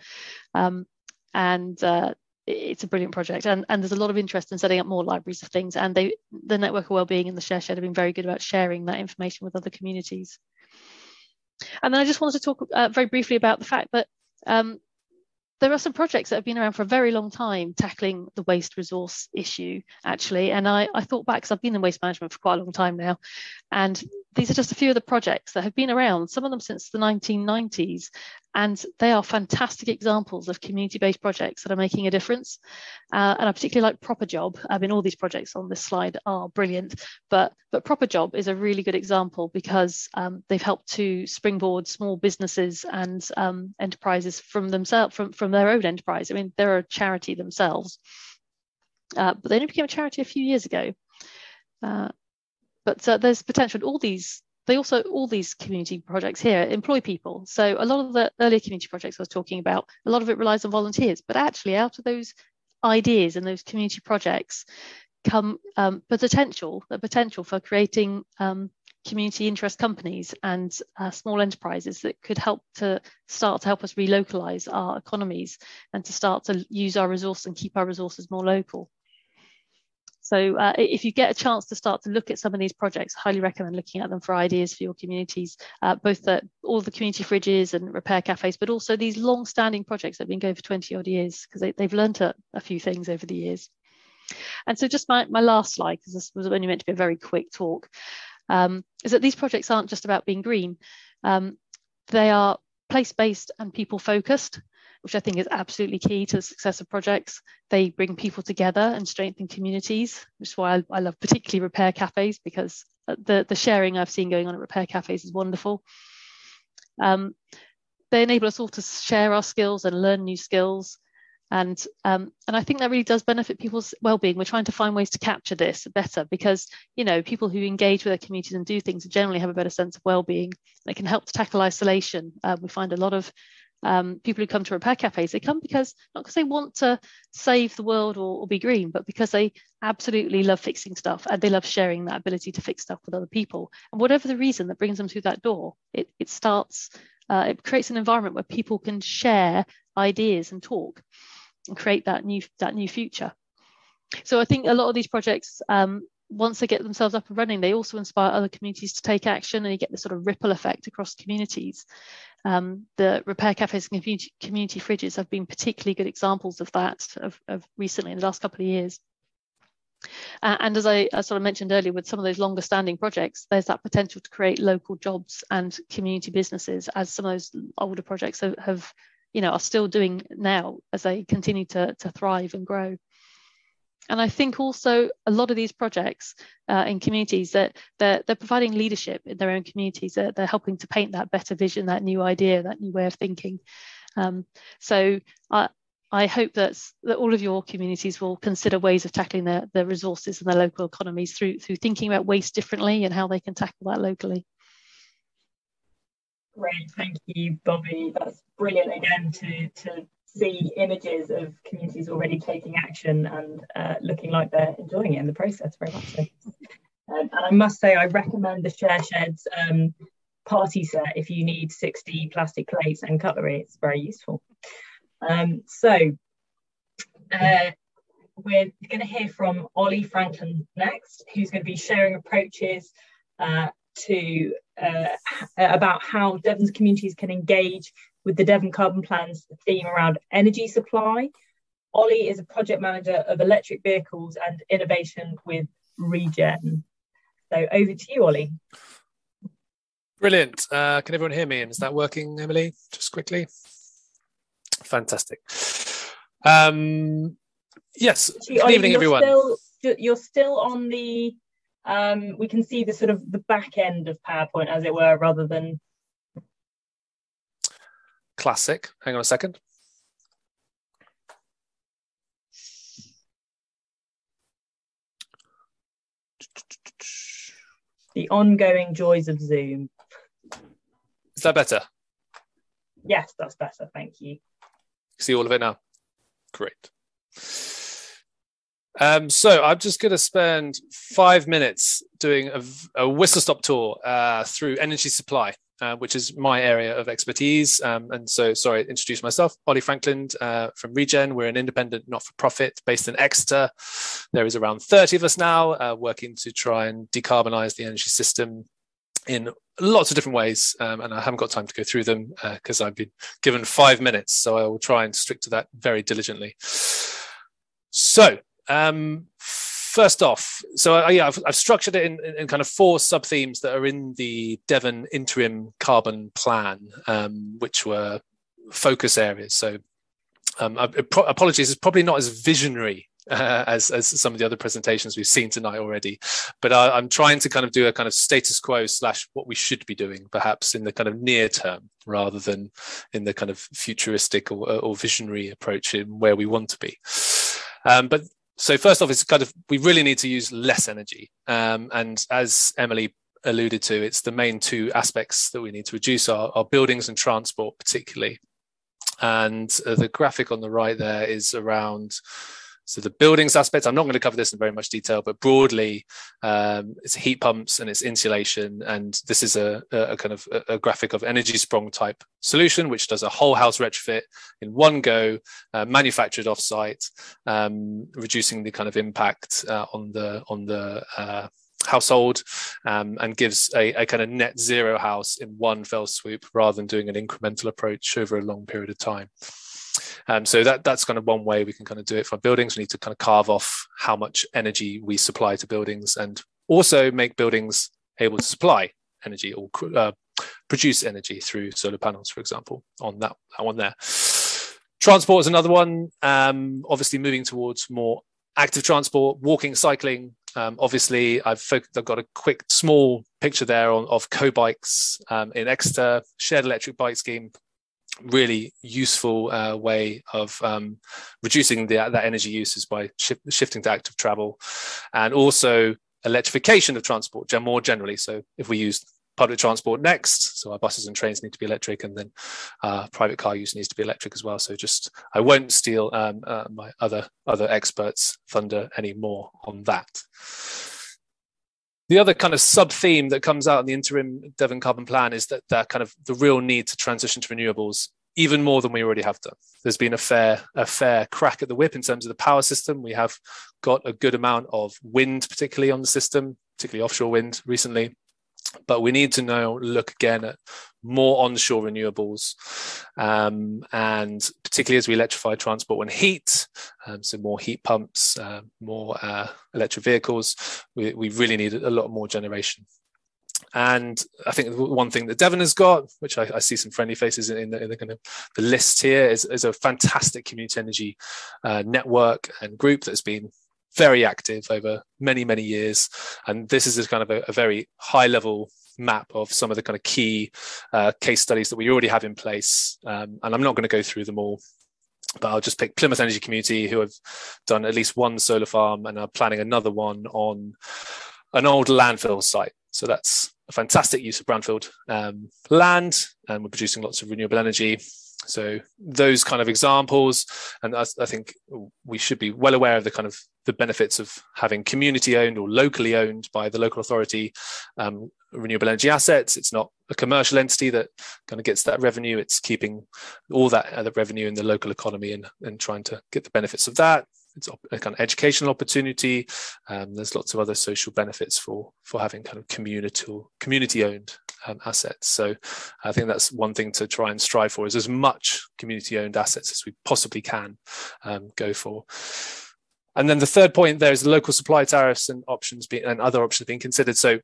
Um, and uh, it's a brilliant project and, and there's a lot of interest in setting up more libraries of things and they the network of well-being and the share shed have been very good about sharing that information with other communities and then I just wanted to talk uh, very briefly about the fact that um, there are some projects that have been around for a very long time tackling the waste resource issue, actually. And I, I thought back, because I've been in waste management for quite a long time now, and these are just a few of the projects that have been around, some of them since the 1990s, and they are fantastic examples of community-based projects that are making a difference. Uh, and I particularly like Proper Job. I mean, all these projects on this slide are brilliant, but but Proper Job is a really good example because um, they've helped to springboard small businesses and um, enterprises from themselves, from, from their own enterprise. I mean, they're a charity themselves, uh, but they only became a charity a few years ago. Uh, but uh, there's potential in all these they also all these community projects here employ people. So a lot of the earlier community projects i was talking about a lot of it relies on volunteers. But actually out of those ideas and those community projects come um, the potential the potential for creating um, community interest companies and uh, small enterprises that could help to start to help us relocalize our economies and to start to use our resource and keep our resources more local so uh, if you get a chance to start to look at some of these projects, highly recommend looking at them for ideas for your communities, uh, both the, all the community fridges and repair cafes, but also these long-standing projects that have been going for 20 odd years because they, have learned a, a few things over the years. And so just my, my last slide, because this was only meant to be a very quick talk, um, is that these projects aren't just about being green. Um, they are place-based and people-focused which I think is absolutely key to the success of projects. They bring people together and strengthen communities, which is why I, I love particularly repair cafes because uh, the, the sharing I've seen going on at repair cafes is wonderful. Um, they enable us all to share our skills and learn new skills. And, um, and I think that really does benefit people's well-being. We're trying to find ways to capture this better because, you know, people who engage with their communities and do things generally have a better sense of well-being. They can help to tackle isolation. Uh, we find a lot of um, people who come to repair cafes, they come because not because they want to save the world or, or, be green, but because they absolutely love fixing stuff and they love sharing that ability to fix stuff with other people. And whatever the reason that brings them through that door, it, it starts, uh, it creates an environment where people can share ideas and talk and create that new that new future. So I think a lot of these projects, um, once they get themselves up and running, they also inspire other communities to take action and you get this sort of ripple effect across communities. Um, the repair cafes and community, community, fridges have been particularly good examples of that of, of recently in the last couple of years. Uh, and as I, I, sort of mentioned earlier, with some of those longer standing projects, there's that potential to create local jobs and community businesses as some of those older projects have, have you know, are still doing now as they continue to, to thrive and grow. And I think also a lot of these projects uh, in communities that they're, they're providing leadership in their own communities. They're, they're helping to paint that better vision, that new idea, that new way of thinking. Um, so I, I hope that, that all of your communities will consider ways of tackling their, their resources and their local economies through, through thinking about waste differently and how they can tackle that locally. Great, thank you, Bobby. That's brilliant again to, to see images of communities already taking action and uh, looking like they're enjoying it in the process very much so. Um, and I must say, I recommend the ShareSheds um, party set if you need 60 plastic plates and cutlery. It's very useful. Um, so uh, we're going to hear from Olly Frankland next, who's going to be sharing approaches uh, to uh, about how Devon's communities can engage with the Devon Carbon Plan's theme around energy supply. Olly is a project manager of electric vehicles and innovation with Regen. So over to you, Olly. Brilliant. Uh, can everyone hear me? And is that working, Emily? Just quickly. Fantastic. Um, yes. Actually, Good Ollie, evening, everyone. Still, you're still on the. Um, we can see the sort of the back end of PowerPoint, as it were, rather than classic. Hang on a second. The ongoing joys of Zoom. Is that better? Yes, that's better. Thank you. See all of it now? Great. Um, so I'm just going to spend five minutes doing a, a whistle stop tour uh, through energy supply uh, which is my area of expertise. Um, and so, sorry, introduce myself, Olly Frankland uh, from Regen. We're an independent not-for-profit based in Exeter. There is around 30 of us now uh, working to try and decarbonize the energy system in lots of different ways. Um, and I haven't got time to go through them because uh, I've been given five minutes. So I will try and stick to that very diligently. So, um, first off, so uh, yeah, I've, I've, structured it in, in, kind of four sub themes that are in the Devon interim carbon plan, um, which were focus areas. So, um, I, apologies, it's probably not as visionary uh, as, as some of the other presentations we've seen tonight already. But I, am trying to kind of do a kind of status quo slash what we should be doing, perhaps in the kind of near term rather than in the kind of futuristic or, or visionary approach in where we want to be. Um, but so first off, it's kind of we really need to use less energy, um, and as Emily alluded to, it's the main two aspects that we need to reduce are, buildings and transport, particularly. And uh, the graphic on the right there is around so the buildings aspect, I'm not going to cover this in very much detail, but broadly, um, it's heat pumps and it's insulation. And this is a, a kind of a, graphic of Energiesprong type solution, which does a whole house retrofit in one go, uh, manufactured offsite, um, reducing the kind of impact uh, on the on the uh, household um, and gives a, a, kind of net zero house in one fell swoop rather than doing an incremental approach over a long period of time. Um, so that that's kind of one way we can kind of do it for buildings. We need to kind of carve off how much energy we supply to buildings and also make buildings able to supply energy or uh, produce energy through solar panels, for example, on that, that one there. Transport is another one. Um, obviously, moving towards more active transport, walking, cycling. Um, obviously, I've, I've, got a quick, small picture there on, of co-bikes um, in Exeter, shared electric bike scheme really useful uh, way of um, reducing the, that energy use is by sh shifting to active travel and also electrification of transport more generally. So if we use public transport next. So our buses and trains need to be electric, and then uh, private car use needs to be electric as well. So just I won't steal um, uh, my other other experts' thunder anymore on that. The other kind of sub theme that comes out in the interim Devon Carbon Plan is that that kind of the real need to transition to renewables even more than we already have done. There's been a fair a fair crack at the whip in terms of the power system. We have got a good amount of wind, particularly on the system, particularly offshore wind recently. But we need to now look again at more onshore renewables, um, and particularly as we electrify transport and heat, um, so more heat pumps, uh, more uh, electric vehicles, we, we really need a lot more generation. And I think one thing that Devon has got, which I, I see some friendly faces in, in, the, in the, kind of the list here, is, is a fantastic community energy uh, network and group that's been very active over many many years. And this is a kind of a, a very high level map of some of the kind of key uh, case studies that we already have in place. Um, and I'm not going to go through them all but I'll just pick Plymouth Energy Community, who have done at least one solar farm and are planning another one on an old landfill site. So that's a fantastic use of brownfield um, land, and we're producing lots of renewable energy. So those kind of examples, and I, I, think we should be well aware of the kind of the benefits of having community owned or locally owned by the local authority um, renewable energy assets. It's not a commercial entity that kind of gets that revenue. It's keeping all that other revenue in the local economy and, and trying to get the benefits of that it's a kind of educational opportunity. Um, there's lots of other social benefits for for having kind of community community owned um, assets. So I think that's one thing to try and strive for is as much community owned assets as we possibly can um, go for. And then the third point there is local supply tariffs and options being, and other options being considered. So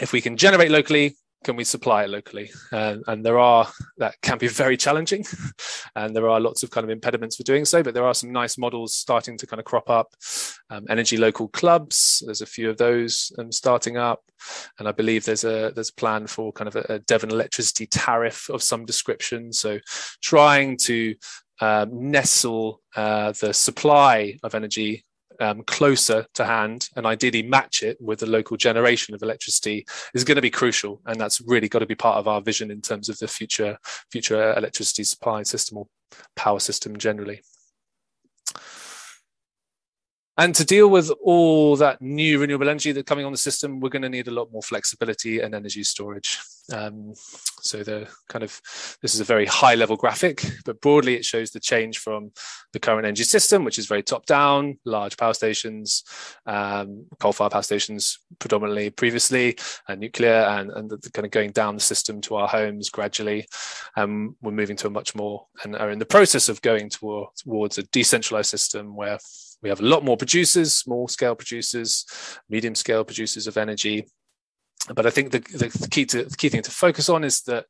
if we can generate locally, can we supply it locally? Uh, and there are that can be very challenging, and there are lots of kind of impediments for doing so. But there are some nice models starting to kind of crop up. Um, energy local clubs, there's a few of those um, starting up, and I believe there's a there's a plan for kind of a, a Devon electricity tariff of some description. So trying to um, nestle uh, the supply of energy um, closer to hand and ideally match it with the local generation of electricity is going to be crucial. And that's really got to be part of our vision in terms of the future, future electricity supply system or power system generally. And to deal with all that new renewable energy that's coming on the system, we're going to need a lot more flexibility and energy storage. Um, so the kind of this is a very high level graphic, but broadly it shows the change from the current energy system, which is very top down, large power stations, um, coal fired power stations predominantly previously, and nuclear, and, and the, kind of going down the system to our homes gradually. Um, we're moving to a much more and are in the process of going toward, towards a decentralized system where we have a lot more producers, small scale producers, medium scale producers of energy. But I think the, the, key to the key thing to focus on is that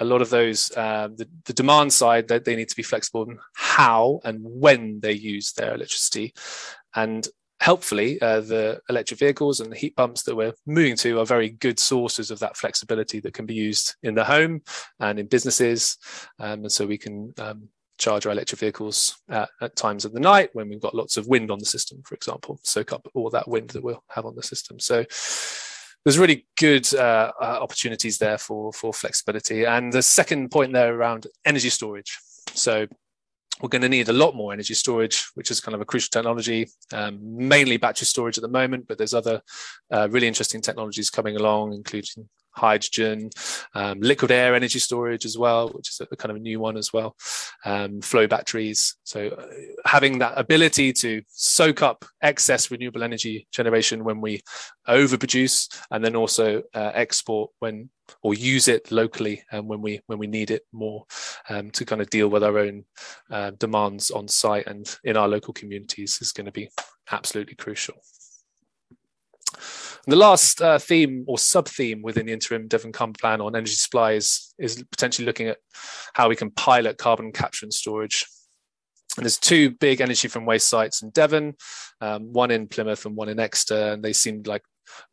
a lot of those uh, the, the demand side that they need to be flexible in how and when they use their electricity and helpfully uh, the electric vehicles and the heat pumps that we're moving to are very good sources of that flexibility that can be used in the home and in businesses um, and so we can um, charge our electric vehicles at, at, times of the night when we've got lots of wind on the system, for example, soak up all that wind that we'll have on the system. So there's really good uh, uh, opportunities there for, for flexibility. And the second point there around energy storage. So we're going to need a lot more energy storage, which is kind of a crucial technology, um, mainly battery storage at the moment, but there's other uh, really interesting technologies coming along, including hydrogen, um, liquid air energy storage as well, which is a, kind of a new one as well, um, flow batteries. So uh, having that ability to soak up excess renewable energy generation when we overproduce, and then also uh, export when or use it locally and when we when we need it more um, to kind of deal with our own uh, demands on site and in our local communities is going to be absolutely crucial. And the last uh, theme or sub theme within the interim Devon Carbon Plan on energy supplies is potentially looking at how we can pilot carbon capture and storage. And there's two big energy from waste sites in Devon, um, one in Plymouth and one in Exeter, and they seemed like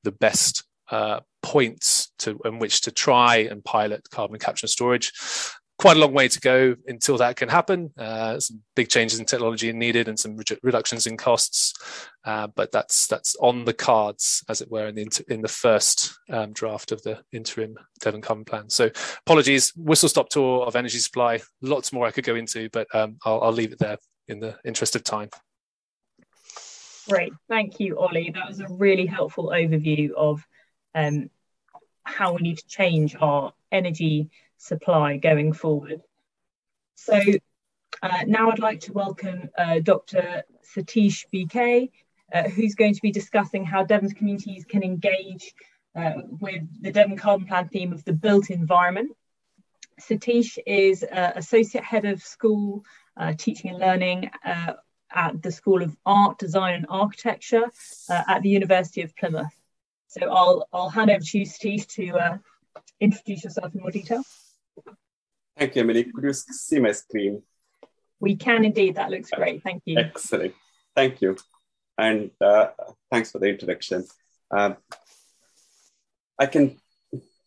the best uh, points to in which to try and pilot carbon capture and storage. Quite a long way to go until that can happen. Uh, some big changes in technology are needed and some re- reductions in costs, uh, but that's that's on the cards, as it were, in the inter- in the first um, draft of the interim Devon Carbon Plan. So apologies, whistle stop tour of energy supply. Lots more I could go into, but um, I'll, I'll leave it there in the interest of time. Great, thank you, Olly. That was a really helpful overview of um, how we need to change our energy supply going forward. So uh, now I'd like to welcome uh, Dr. Satish BK, uh, who's going to be discussing how Devon's communities can engage uh, with the Devon Carbon Plan theme of the built environment. Satish is uh, Associate Head of School uh, Teaching and Learning at the School of Art, Design and Architecture at the University of Plymouth. So I'll, I'll hand over to you, Satish, to introduce yourself in more detail. Thank you, Emily. Could you see my screen? We can indeed. That looks great. Thank you. Excellent. Thank you. And uh, thanks for the introduction. Um, I can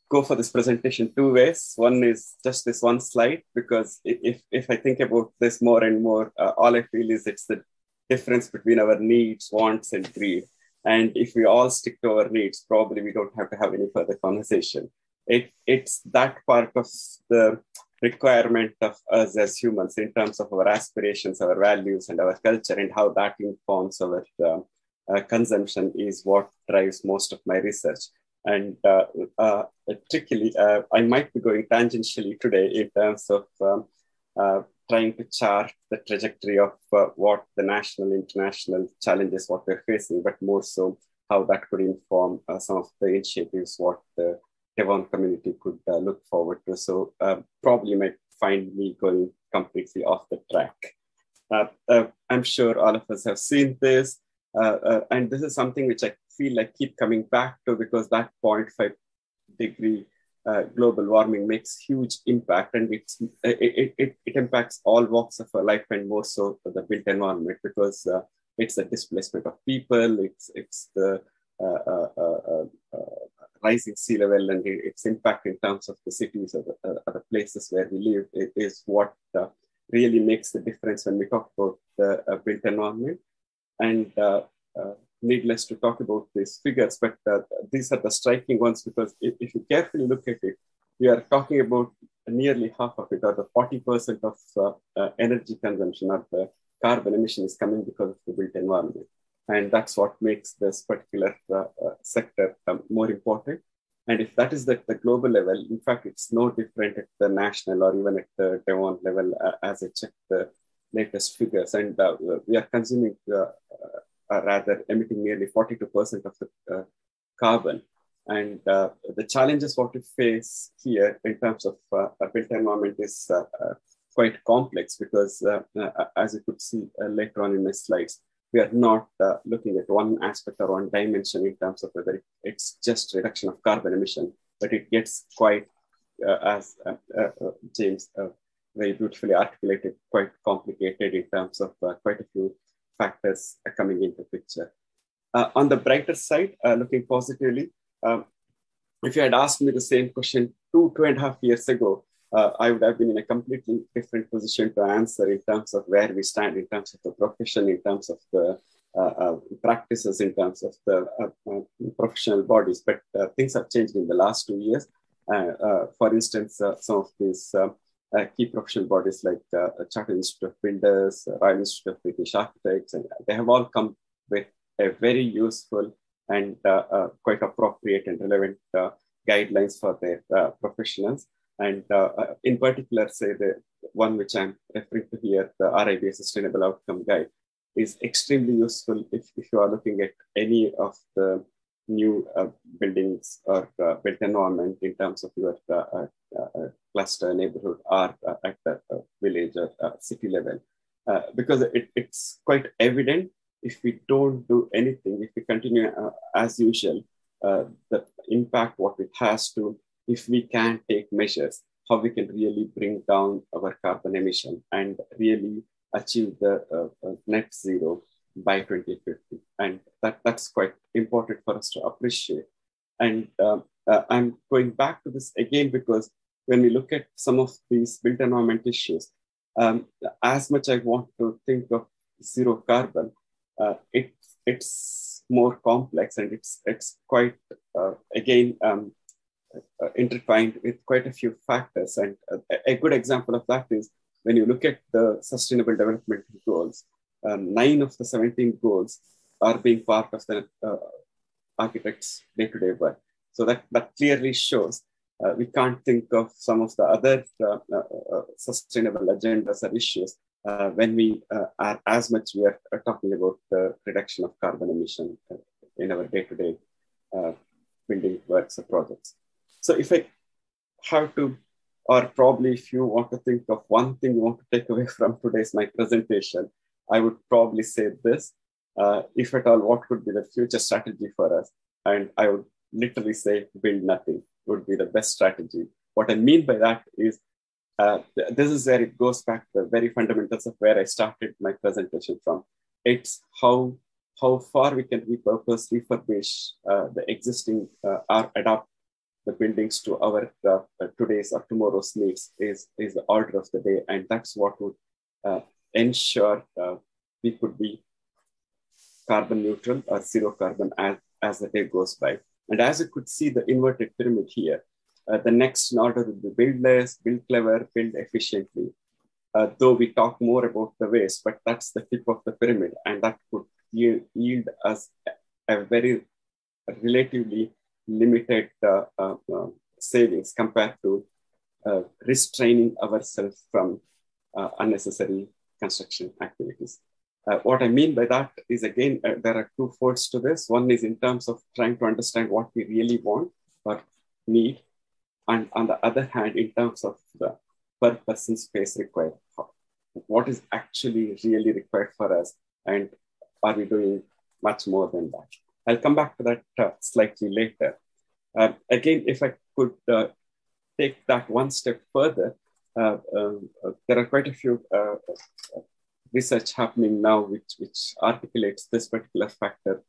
go for this presentation two ways. One is just this one slide, because if, if I think about this more and more, uh, all I feel is it's the difference between our needs, wants, and greed. And if we all stick to our needs, probably we don't have to have any further conversation it, it's that part of the requirement of us as humans in terms of our aspirations, our values, and our culture, and how that informs our uh, uh, consumption is what drives most of my research. And uh, uh trickily, uh, I might be going tangentially today in terms of um, uh, trying to chart the trajectory of what the national, international challenges, what we're facing, but more so how that could inform some of the initiatives, what the Devon community could uh, look forward to. So uh, probably might find me going completely off the track. Uh, uh I'm sure all of us have seen this. Uh, uh, and this is something which I feel like keep coming back to because that 0.5 degree global warming makes huge impact and it's, it, it, it impacts all walks of life and more so the built environment because it's the displacement of people, it's, it's the rising sea level and its impact in terms of the cities or the, uh, the places where we live is what uh, really makes the difference when we talk about the uh, built environment. And uh, uh, needless to talk about these figures, but uh, these are the striking ones because if, if, you carefully look at it, we are talking about nearly half of it, or the 40% of energy consumption or the carbon emission is coming because of the built environment. And that's what makes this particular uh, uh, sector um, more important. And if that is at the global level, in fact, it's no different at the national or even at the Devon level uh, as I check the latest figures. And uh, we are consuming, uh, uh, rather emitting nearly 42% of the carbon. And the challenges what we face here in terms of a built environment is quite complex because, as you could see later on in my slides, we are not uh, looking at one aspect or one dimension in terms of whether it's just reduction of carbon emission, but it gets quite, uh, as uh, uh, uh James uh, very beautifully articulated, quite complicated in terms of quite a few factors coming into picture. on the brighter side, looking positively, um, if you had asked me the same question two, two and a half years ago, uh, I would have been in a completely different position to answer in terms of where we stand, in terms of the profession, in terms of the uh, uh, practices, in terms of the uh, uh, professional bodies. But things have changed in the last two years. for instance, some of these key professional bodies like uh, Chartered Institute of Builders, Royal Institute of British Architects, and they have all come with a very useful and quite appropriate and relevant guidelines for their professionals. And uh, uh, in particular, say the one which I'm referring to here, the RIBA Sustainable Outcome Guide, is extremely useful if, if you are looking at any of the new uh, buildings or uh, built environment in terms of your uh, uh, cluster neighborhood or at the village or city level. because it, it's quite evident if we don't do anything, if we continue as usual, the impact what it has to if we can take measures, how we can really bring down our carbon emission and really achieve the uh, uh, net zero by 2050. And that, that's quite important for us to appreciate. And um, uh, I'm going back to this again because when we look at some of these built environment issues, um, as much I want to think of zero carbon, uh, it, it's more complex and it's, it's quite, uh, again, um, uh, intertwined with quite a few factors. And a, a, good example of that is when you look at the Sustainable Development Goals, um, nine of the 17 goals are being part of the uh, architect's day-to-day work. So that, that clearly shows uh, we can't think of some of the other uh, uh, uh sustainable agendas or issues when we are as much we are talking about the reduction of carbon emission in our day-to-day building works or projects. So if I have to, or probably if you want to think of one thing you want to take away from today's my presentation, I would probably say this. Uh, if at all, what could be the future strategy for us? And I would literally say build nothing would be the best strategy. What I mean by that is uh, this is where it goes back to the very fundamentals of where I started my presentation from. It's how how far we can repurpose, refurbish uh, the existing uh, or adapt the buildings to our uh, today's or tomorrow's needs is, is the order of the day. And that's what would uh, ensure uh, we could be carbon neutral or zero carbon as, as the day goes by. And as you could see the inverted pyramid here, uh, the next in order would be build less, build clever, build efficiently. Uh, though we talk more about the waste, but that's the tip of the pyramid, and that could yield, us a very relatively limited uh, uh, uh savings compared to restraining ourselves from unnecessary construction activities. Uh, what I mean by that is again, uh, there are two folds to this. One is in terms of trying to understand what we really want or need. And on the other hand, in terms of the per person space required, what is actually really required for us and are we doing much more than that? I'll come back to that uh, slightly later. Uh, again, if I could uh, take that one step further, uh, um, there are quite a few research happening now which, which articulates this particular factor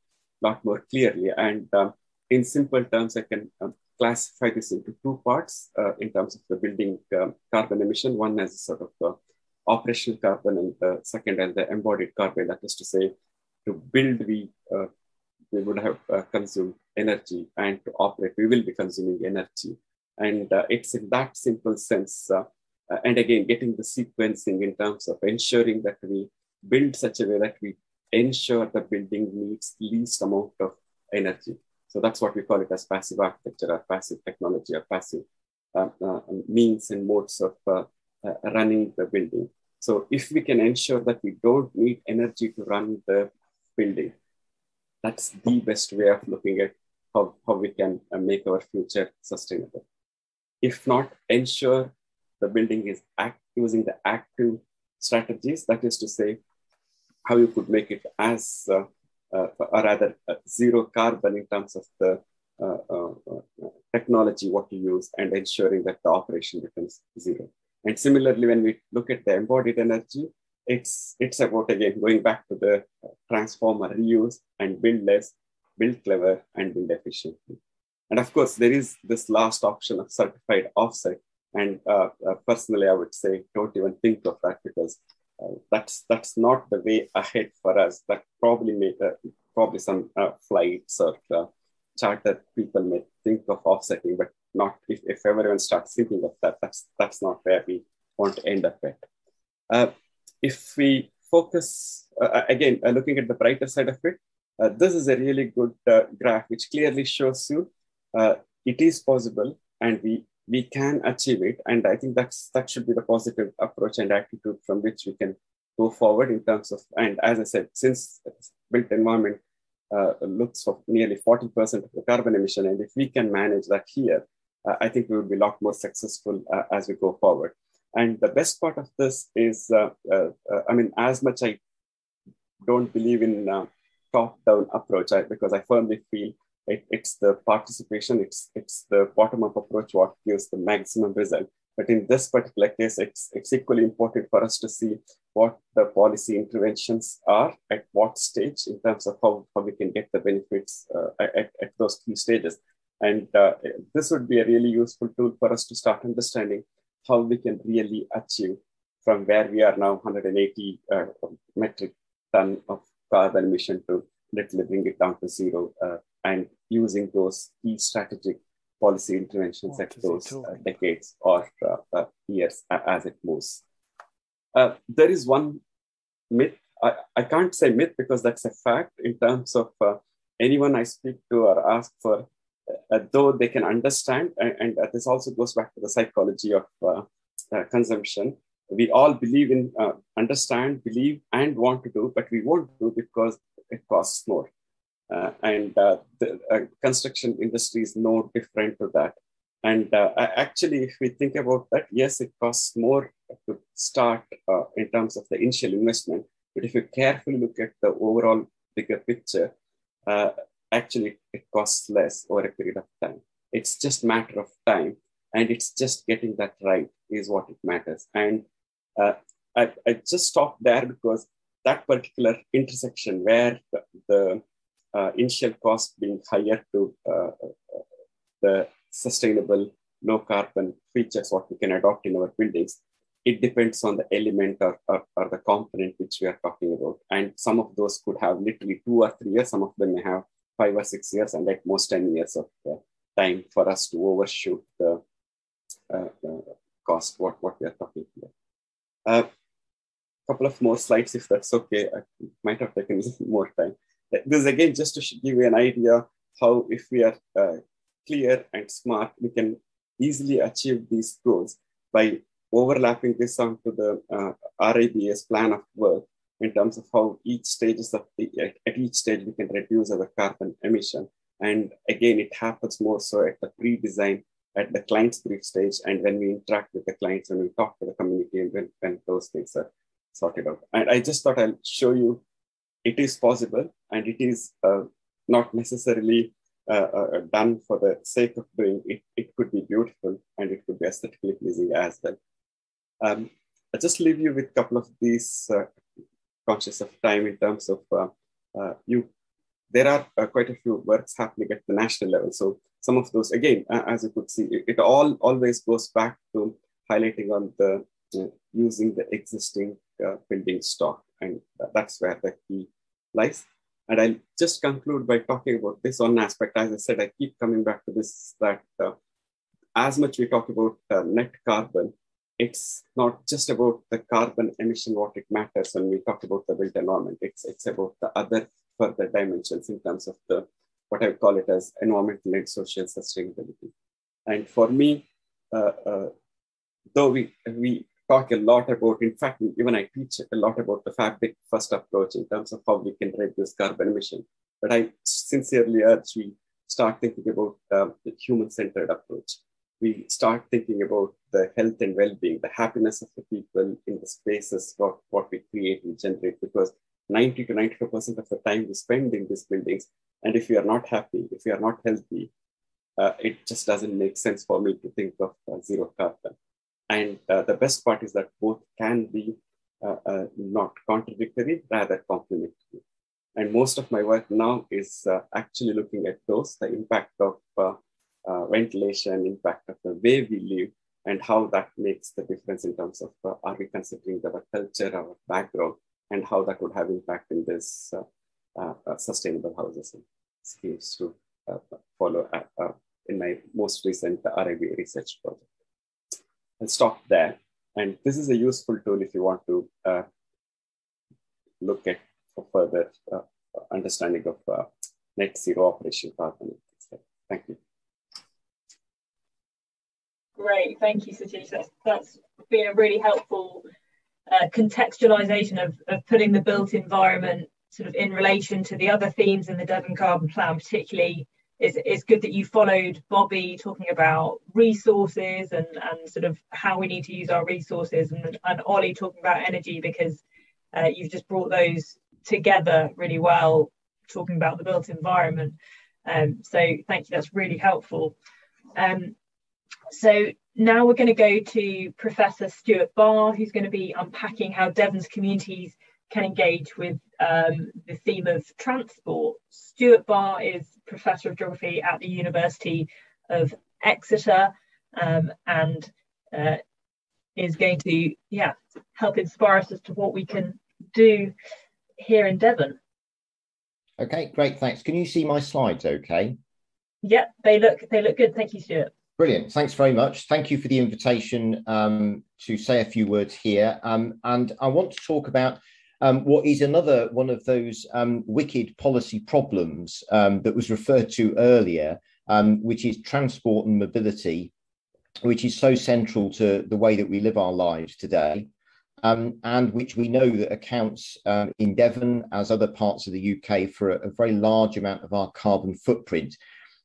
a lot more clearly. And um, in simple terms, I can um, classify this into two parts uh, in terms of the building um, carbon emission. One as sort of operational carbon and the second as the embodied carbon. That is to say, to build, we, uh, we would have uh, consumed energy and to operate, we will be consuming energy. And uh, it's in that simple sense uh, uh, and again, getting the sequencing in terms of ensuring that we build such a way that we ensure the building needs least amount of energy. So that's what we call it as passive architecture or passive technology or passive uh, uh, means and modes of uh, uh running the building. So if we can ensure that we don't need energy to run the building, that's the best way of looking at how, how we can uh, make our future sustainable. If not, ensure the building is act, using the active strategies, that is to say, how you could make it as, uh, uh, or rather, uh, zero carbon in terms of the uh, uh, technology, what you use, and ensuring that the operation becomes zero. And similarly, when we look at the embodied energy, it's, it's about, again, going back to the transformer reuse and build less, build clever, and build efficiently. And of course, there is this last option of certified offset, and uh, uh, personally, I would say don't even think of that because uh, that's that's not the way ahead for us. That probably may uh, probably some uh, flights or uh, charter people may think of offsetting, but not if, if everyone starts thinking of that. That's that's not where we want to end up at. If we focus again, looking at the brighter side of it, this is a really good graph which clearly shows you it is possible and we we can achieve it. And I think that's that should be the positive approach and attitude from which we can go forward in terms of, and as I said, since built environment uh, looks for nearly 40% of the carbon emission, and if we can manage that here, uh, I think we will be a lot more successful uh, as we go forward. And the best part of this is, uh, uh, uh, I mean, as much I don't believe in top-down approach, I, because I firmly feel it, it's the participation, it's, it's the bottom-up approach what gives the maximum result. But in this particular case, it's, it's equally important for us to see what the policy interventions are at what stage in terms of how, how we can get the benefits uh, at, at those key stages. And uh, this would be a really useful tool for us to start understanding how we can really achieve from where we are now 180 uh, metric ton of carbon emission to literally bring it down to zero uh, and using those key strategic policy interventions at those uh, decades or uh, uh, years as it moves. Uh, there is one myth. I, I can't say myth because that's a fact in terms of anyone I speak to or ask for, though they can understand, and, and this also goes back to the psychology of consumption we all believe in, uh, understand, believe, and want to do, but we won't do because it costs more. Uh, and uh, the uh, construction industry is no different to that. And uh, actually, if we think about that, yes, it costs more to start uh, in terms of the initial investment. But if you carefully look at the overall bigger picture, actually it costs less over a period of time. It's just matter of time, and it's just getting that right is what it matters. And uh, I, I, just stopped there because that particular intersection where the, the uh, initial cost being higher to uh, the sustainable low carbon features what we can adopt in our buildings it depends on the element or, or, or, the component which we are talking about and some of those could have literally two or three years some of them may have five or six years and at most 10 years of uh, time for us to overshoot the uh, cost what, what we are talking here a uh, couple of more slides, if that's okay. I might have taken more time. This is again just to give you an idea how, if we are clear and smart, we can easily achieve these goals by overlapping this onto the uh, plan of work in terms of how each stages of the, at, each stage we can reduce our carbon emission. And again, it happens more so at the pre-design at the client's brief stage and when we interact with the clients and we talk to the community and when, when those things are sorted out. And I just thought I'll show you it is possible and it is uh, not necessarily uh, uh, done for the sake of doing it. It could be beautiful and it could be aesthetically pleasing as well. Um, I'll just leave you with a couple of these uh, conscious of time in terms of uh, uh, you. There are quite a few works happening at the national level. So some of those, again, as you could see, it, it all always goes back to highlighting on the uh, using the existing uh, building stock. And that's where the key lies. And I'll just conclude by talking about this one aspect. As I said, I keep coming back to this that uh, as much we talk about uh, net carbon, it's not just about the carbon emission, what it matters when we talk about the built environment. It's, it's about the other further dimensions in terms of the what I call it as environmental and social sustainability. And for me, uh, uh, though we, we talk a lot about, in fact, even I teach a lot about the fabric first approach in terms of how we can reduce carbon emission. But I sincerely urge we start thinking about uh, the human centered approach. We start thinking about the health and well being, the happiness of the people in the spaces, what, what we create and generate, because 90 to 95% of the time we spend in these buildings and if you are not happy, if you are not healthy, uh, it just doesn't make sense for me to think of uh, zero carbon. And uh, the best part is that both can be uh, uh, not contradictory, rather complementary. And most of my work now is uh, actually looking at those, the impact of Uh, ventilation, impact of the way we live, and how that makes the difference in terms of uh, are we considering our culture, our background, and how that would have impact in this uh, uh, uh sustainable houses and schemes to uh, follow in my most recent RIBA research project. I'll stop there. And this is a useful tool if you want to look at for further understanding of net zero operation carbon. Thank you. Great, thank you, Satish. That's, that's been a really helpful uh, contextualization of, of putting the built environment sort of in relation to the other themes in the Devon Carbon Plan, particularly it's, it's good that you followed Bobby talking about resources and, and sort of how we need to use our resources and, and Olly talking about energy because uh, you've just brought those together really well, talking about the built environment. Um, so thank you, that's really helpful. Um, so now we're going to go to Professor Stewart Barr, who's going to be unpacking how Devon's communities can engage with um, the theme of transport. Stewart Barr is Professor of Geography at the University of Exeter um, and uh, is going to yeah help inspire us as to what we can do here in Devon. Okay, great, thanks. Can you see my slides okay? Yep, they look they look good. Thank you, Stewart. Brilliant. Thanks very much. Thank you for the invitation um, to say a few words here. Um, and I want to talk about um, what is another one of those um, wicked policy problems um, that was referred to earlier, um, which is transport and mobility, which is so central to the way that we live our lives today. and which we know that accounts in Devon, as other parts of the UK, for a, a very large amount of our carbon footprint.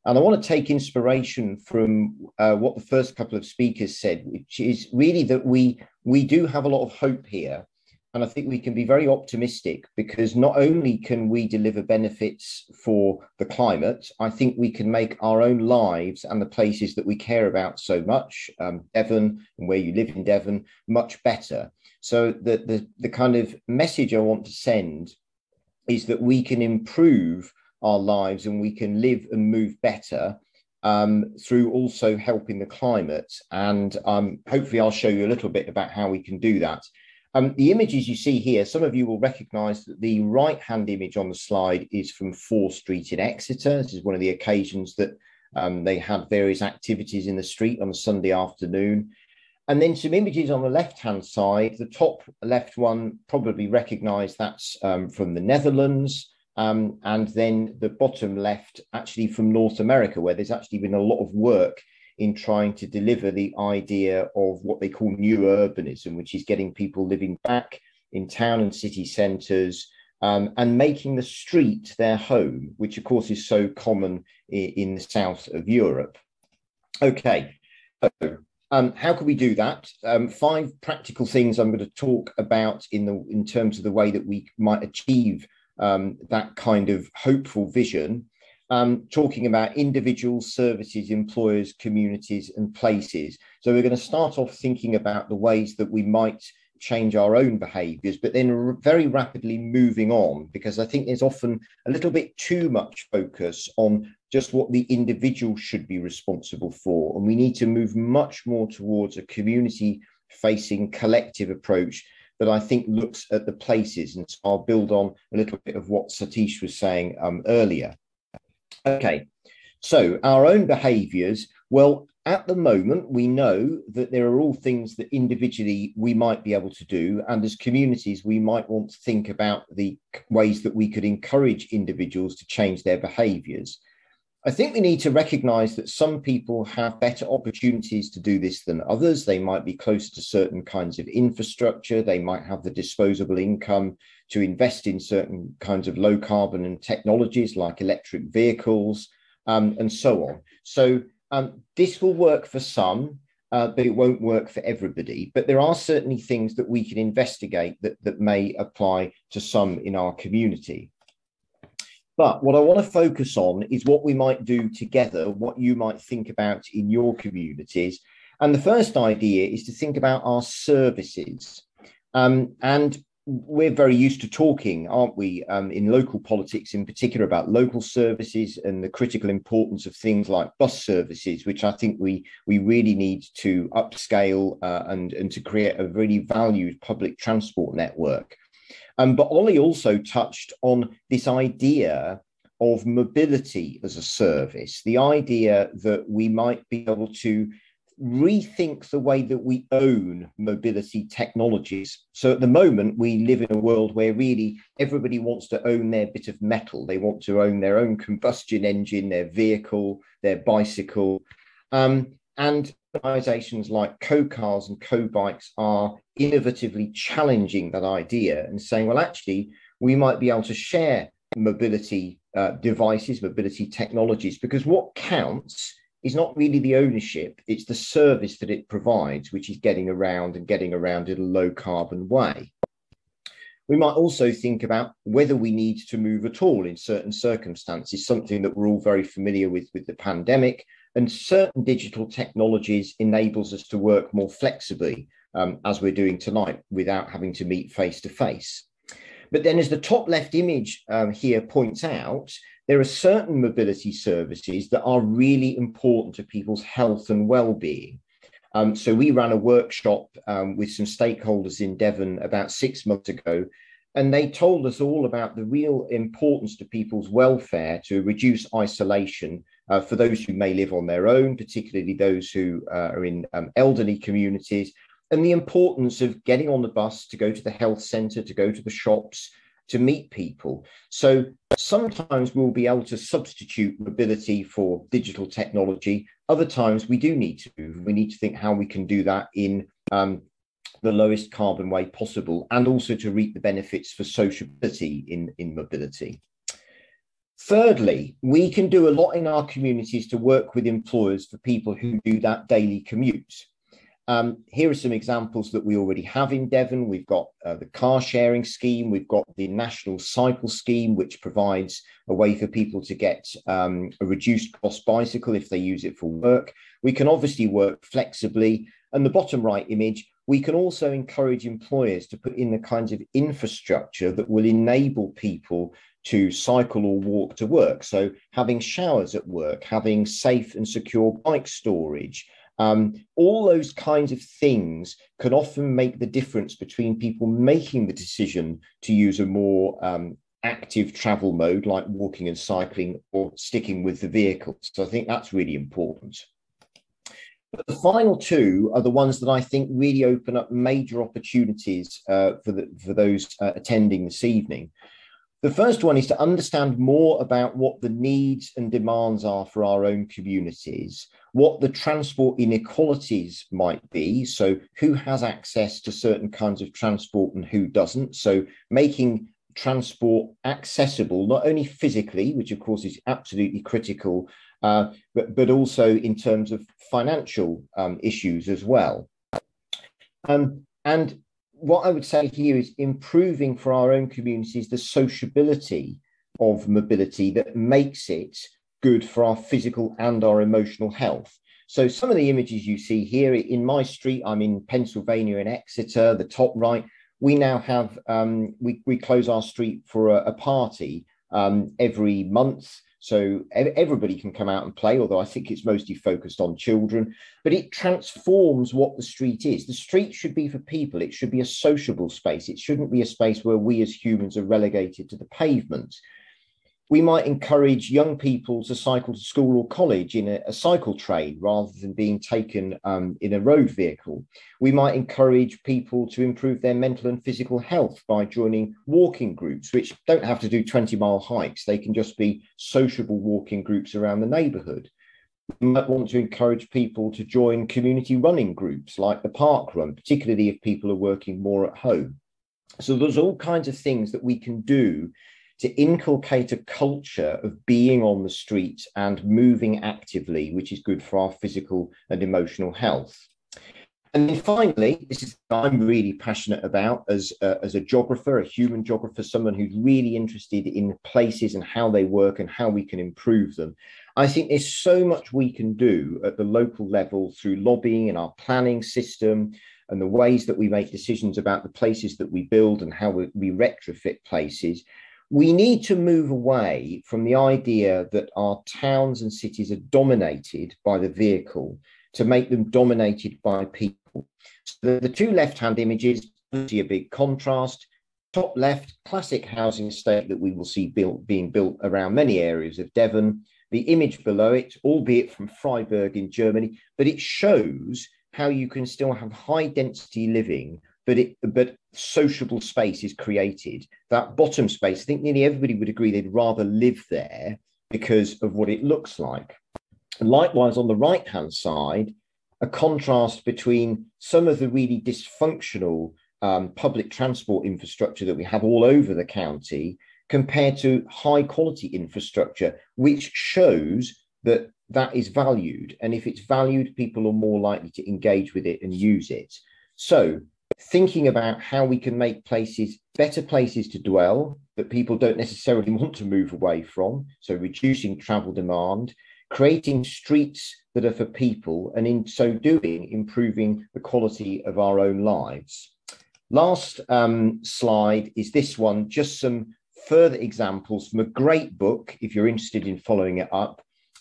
And I want to take inspiration from uh, what the first couple of speakers said, which is really that we we do have a lot of hope here. And I think we can be very optimistic because not only can we deliver benefits for the climate, I think we can make our own lives and the places that we care about so much, um, Devon and where you live in Devon, much better. So the, the, the kind of message I want to send is that we can improve our lives and we can live and move better um, through also helping the climate. And um, hopefully, I'll show you a little bit about how we can do that. Um, the images you see here, some of you will recognize that the right hand image on the slide is from Fore Street in Exeter. This is one of the occasions that um, they had various activities in the street on a Sunday afternoon. And then some images on the left hand side. The top left one probably recognize that's um, from the Netherlands. Um, and then the bottom left, actually from North America, where there's actually been a lot of work in trying to deliver the idea of what they call new urbanism, which is getting people living back in town and city centres um, and making the street their home, which of course is so common in, in the south of Europe. Okay, so um, how can we do that? Um, five practical things I'm going to talk about in the in terms of the way that we might achieve um, that kind of hopeful vision, um, talking about individuals, services, employers, communities, and places. So we're going to start off thinking about the ways that we might change our own behaviors, but then very rapidly moving on, because I think there's often a little bit too much focus on just what the individual should be responsible for. And we need to move much more towards a community facing collective approach that I think looks at the places. And so I'll build on a little bit of what Satish was saying um, earlier. Okay, so our own behaviors, well, at the moment, we know that there are all things that individually we might be able to do. And as communities, we might want to think about the ways that we could encourage individuals to change their behaviors. I think we need to recognize that some people have better opportunities to do this than others. They might be closer to certain kinds of infrastructure. They might have the disposable income to invest in certain kinds of low carbon and technologies like electric vehicles um, and so on. So um, this will work for some, uh, but it won't work for everybody. But there are certainly things that we can investigate that, that may apply to some in our community. But what I want to focus on is what we might do together, what you might think about in your communities. And the first idea is to think about our services. Um, and we're very used to talking, aren't we, um, in local politics in particular, about local services and the critical importance of things like bus services, which I think we we really need to upscale uh, and and to create a really valued public transport network. Um, but Olly also touched on this idea of mobility as a service, the idea that we might be able to rethink the way that we own mobility technologies. So at the moment, we live in a world where really everybody wants to own their bit of metal. They want to own their own combustion engine, their vehicle, their bicycle. Um, and organizations like co-cars and co-bikes are innovatively challenging that idea and saying, well, actually, we might be able to share mobility uh, devices, mobility technologies, because what counts is not really the ownership, it's the service that it provides, which is getting around and getting around in a low carbon way. We might also think about whether we need to move at all in certain circumstances, something that we're all very familiar with with the pandemic, and certain digital technologies enables us to work more flexibly, um, as we're doing tonight, without having to meet face to face. But then, as the top left image um, here points out, there are certain mobility services that are really important to people's health and well-being. Um, so we ran a workshop um, with some stakeholders in Devon about six months ago, and they told us all about the real importance to people's welfare to reduce isolation uh, for those who may live on their own, particularly those who uh, are in um, elderly communities, and the importance of getting on the bus to go to the health centre, to go to the shops, to meet people. So sometimes we'll be able to substitute mobility for digital technology. Other times we do need to. We need to think how we can do that in um, the lowest carbon way possible and also to reap the benefits for sociability in, in mobility. Thirdly, we can do a lot in our communities to work with employers for people who do that daily commute. Um, here are some examples that we already have in Devon. We've got uh, the car sharing scheme, we've got the national cycle scheme, which provides a way for people to get um, a reduced cost bicycle if they use it for work. We can obviously work flexibly. And the bottom right image, we can also encourage employers to put in the kinds of infrastructure that will enable people to cycle or walk to work. So having showers at work, having safe and secure bike storage, um, all those kinds of things can often make the difference between people making the decision to use a more um, active travel mode like walking and cycling or sticking with the vehicle. So I think that's really important. But the final two are the ones that I think really open up major opportunities uh, for, the, for those uh, attending this evening. The first one is to understand more about what the needs and demands are for our own communities, what the transport inequalities might be. So, who has access to certain kinds of transport and who doesn't. So, making transport accessible, not only physically, which of course is absolutely critical, uh, but, but also in terms of financial um, issues as well. Um, and what I would say here is improving for our own communities the sociability of mobility that makes it good for our physical and our emotional health. So some of the images you see here in my street, I'm in Pennsylvania in Exeter, the top right, we now have, um, we, we close our street for a, a party um, every month. So everybody can come out and play, although I think it's mostly focused on children, but it transforms what the street is. The street should be for people. It should be a sociable space. It shouldn't be a space where we as humans are relegated to the pavement we might encourage young people to cycle to school or college in a, a cycle train rather than being taken um, in a road vehicle. We might encourage people to improve their mental and physical health by joining walking groups, which don't have to do 20 mile hikes. They can just be sociable walking groups around the neighborhood. We might want to encourage people to join community running groups like the park run, particularly if people are working more at home. So there's all kinds of things that we can do to inculcate a culture of being on the street and moving actively, which is good for our physical and emotional health. And then finally, this is I'm really passionate about as a, as a geographer, a human geographer, someone who's really interested in places and how they work and how we can improve them. I think there's so much we can do at the local level through lobbying and our planning system and the ways that we make decisions about the places that we build and how we, we retrofit places we need to move away from the idea that our towns and cities are dominated by the vehicle to make them dominated by people. So the, the two left-hand images see a big contrast. Top left, classic housing estate that we will see built, being built around many areas of Devon. The image below it, albeit from Freiburg in Germany, but it shows how you can still have high density living but it but sociable space is created. That bottom space, I think nearly everybody would agree they'd rather live there because of what it looks like. Likewise, on the right hand side, a contrast between some of the really dysfunctional um, public transport infrastructure that we have all over the county compared to high quality infrastructure, which shows that that is valued. And if it's valued, people are more likely to engage with it and use it. So thinking about how we can make places better places to dwell that people don't necessarily want to move away from. So, reducing travel demand, creating streets that are for people, and in so doing, improving the quality of our own lives. last um, slide is this one, just some further examples from a great book, if you're interested in following it up,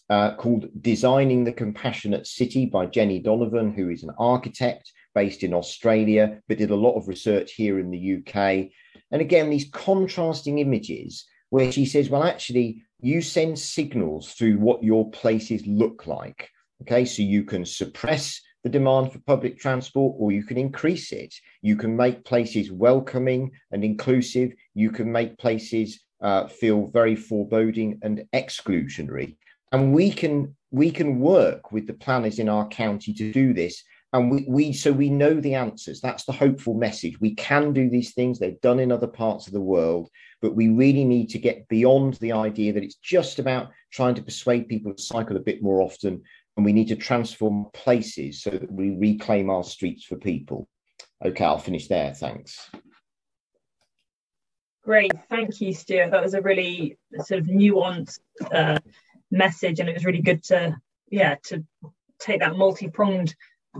uh, called Designing the Compassionate City by Jenny Donovan, who is an architect based in Australia, but did a lot of research here in the UK. And again, these contrasting images where she says, well, actually, you send signals through what your places look like. Okay, so you can suppress the demand for public transport or you can increase it. You can make places welcoming and inclusive. You can make places uh, feel very foreboding and exclusionary. And we can we can work with the planners in our county to do this. And we, we so we know the answers. That's the hopeful message. We can do these things. They're done in other parts of the world, but we really need to get beyond the idea that it's just about trying to persuade people to cycle a bit more often and we need to transform places so that we reclaim our streets for people. Okay, I'll finish there. Thanks. Great, thank you, Stewart. That was a really sort of nuanced uh, message, and it was really good to, yeah, to take that multi-pronged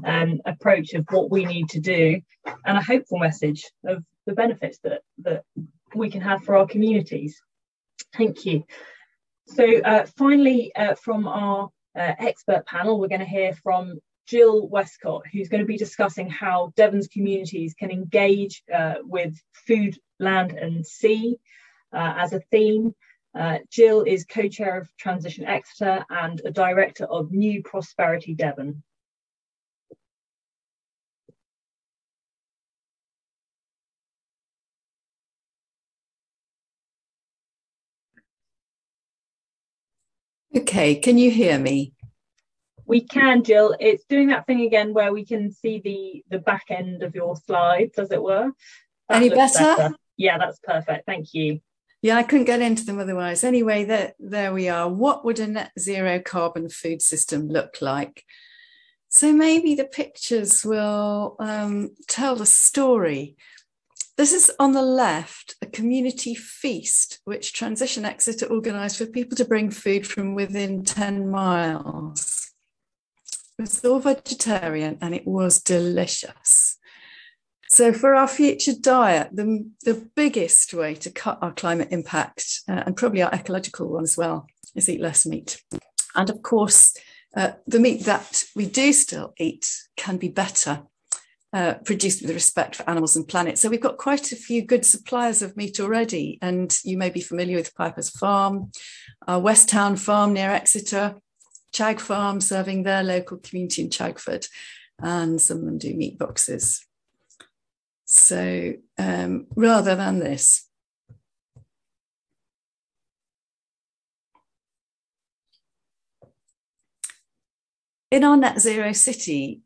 um, approach of what we need to do, and a hopeful message of the benefits that that we can have for our communities. Thank you. So, uh, finally, uh, from our uh, expert panel, we're going to hear from Gill Westcott, who's going to be discussing how Devon's communities can engage uh, with food, land, and sea uh, as a theme. Uh, Gill is co chair of Transition Exeter and a director of New Prosperity Devon. Okay, can you hear me? We can, Gill. It's doing that thing again where we can see the the back end of your slides, as it were. That Any better? better? Yeah, that's perfect. Thank you. Yeah, I couldn't get into them otherwise. Anyway, there, there we are. What would a net zero carbon food system look like? So maybe the pictures will um, tell the story this is on the left, a community feast, which Transition Exeter organised for people to bring food from within 10 miles. It was all vegetarian and it was delicious. So, for our future diet, the, the biggest way to cut our climate impact uh, and probably our ecological one as well is eat less meat. And of course, uh, the meat that we do still eat can be better uh, produced with respect for animals and planet. So we've got quite a few good suppliers of meat already. And you may be familiar with Piper's Farm, our West Town Farm near Exeter, Chag Farm serving their local community in Chagford, and some of them do meat boxes. So um, rather than this, in our net zero city,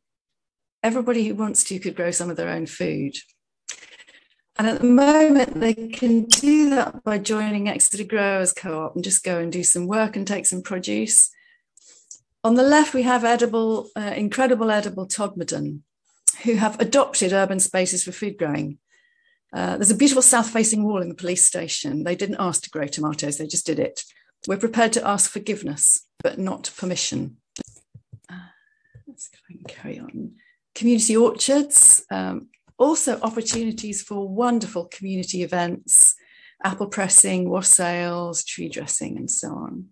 everybody who wants to could grow some of their own food. And at the moment, they can do that by joining Exeter Growers Co-op and just go and do some work and take some produce. On the left, we have edible, uh, incredible edible Todmorden, who have adopted urban spaces for food growing. Uh, there's a beautiful south-facing wall in the police station. They didn't ask to grow tomatoes; they just did it. We're prepared to ask forgiveness, but not permission. Uh, let's I can carry on community orchards, um, also opportunities for wonderful community events, apple pressing, wassails, tree dressing, and so on.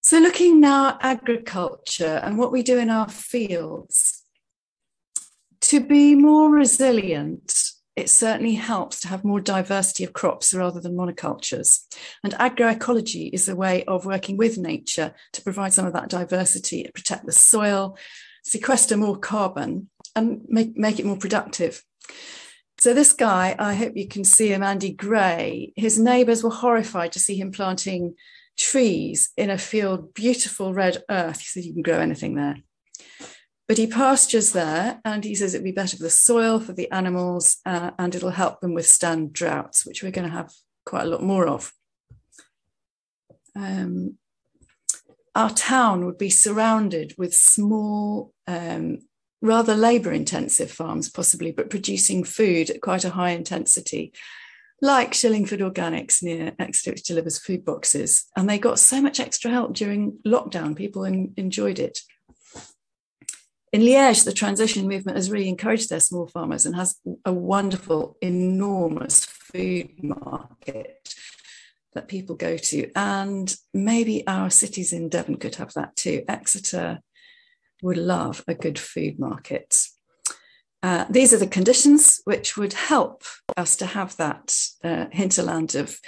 So, looking now at agriculture and what we do in our fields, to be more resilient, it certainly helps to have more diversity of crops rather than monocultures. And agroecology is a way of working with nature to provide some of that diversity, protect the soil, sequester more carbon and make, make it more productive. So this guy, I hope you can see him, Andy Gray, his neighbours were horrified to see him planting trees in a field, beautiful red earth. He said you can grow anything there. But he pastures there and he says it'd be better for the soil, for the animals, uh, and it'll help them withstand droughts, which we're going to have quite a lot more of. Um, our town would be surrounded with small, um, rather labour intensive farms, possibly, but producing food at quite a high intensity, like Shillingford Organics near Exeter, which delivers food boxes. And they got so much extra help during lockdown, people in, enjoyed it. In Liège, the transition movement has really encouraged their small farmers and has a wonderful, enormous food market that people go to. And maybe our cities in Devon could have that too. Exeter would love a good food market. Uh, these are the conditions which would help us to have that uh, hinterland of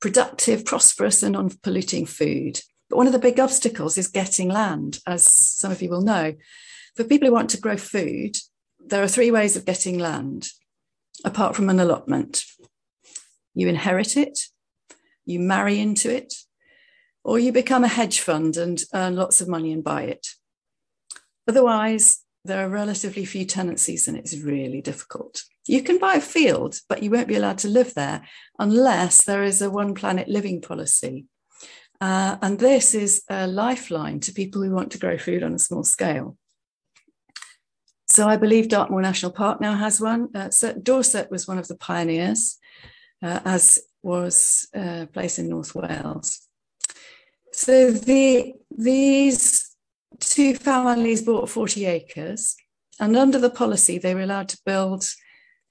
productive, prosperous, and non polluting food. But one of the big obstacles is getting land, as some of you will know. For people who want to grow food, there are three ways of getting land, apart from an allotment. You inherit it, you marry into it, or you become a hedge fund and earn lots of money and buy it. Otherwise, there are relatively few tenancies and it's really difficult. You can buy a field, but you won't be allowed to live there unless there is a one planet living policy. Uh, and this is a lifeline to people who want to grow food on a small scale. So I believe Dartmoor National Park now has one. Uh, Dorset was one of the pioneers, uh, as was a place in North Wales. So the, these two families bought 40 acres, and under the policy, they were allowed to build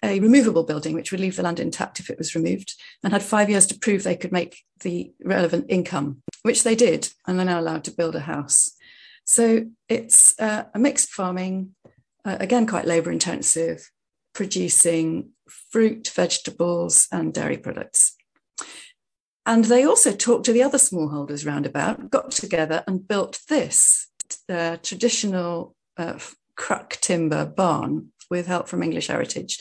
a removable building, which would leave the land intact if it was removed, and had five years to prove they could make the relevant income, which they did, and they're now allowed to build a house. So it's uh, a mixed farming uh, again, quite labour intensive, producing fruit, vegetables, and dairy products. And they also talked to the other smallholders roundabout, got together and built this uh, traditional uh, cruck timber barn with help from English Heritage.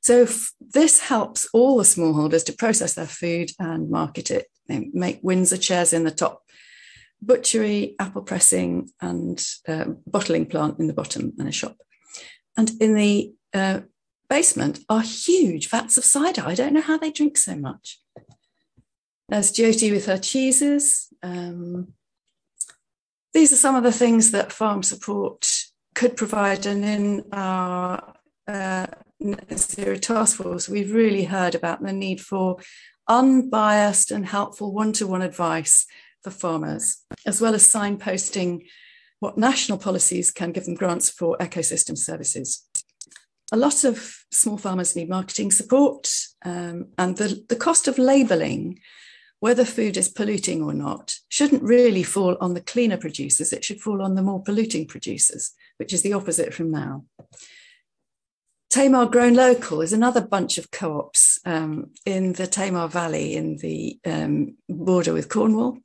So f- this helps all the smallholders to process their food and market it. They make Windsor chairs in the top butchery, apple pressing, and uh, bottling plant in the bottom, and a shop. And in the uh, basement are huge vats of cider. I don't know how they drink so much. There's Jyoti with her cheeses. Um, these are some of the things that farm support could provide. And in our uh, zero task force, we've really heard about the need for unbiased and helpful one to one advice for farmers, as well as signposting what national policies can give them grants for ecosystem services. A lot of small farmers need marketing support, um, and the, the cost of labelling whether food is polluting or not shouldn't really fall on the cleaner producers, it should fall on the more polluting producers, which is the opposite from now. Tamar Grown Local is another bunch of co ops um, in the Tamar Valley in the um, border with Cornwall.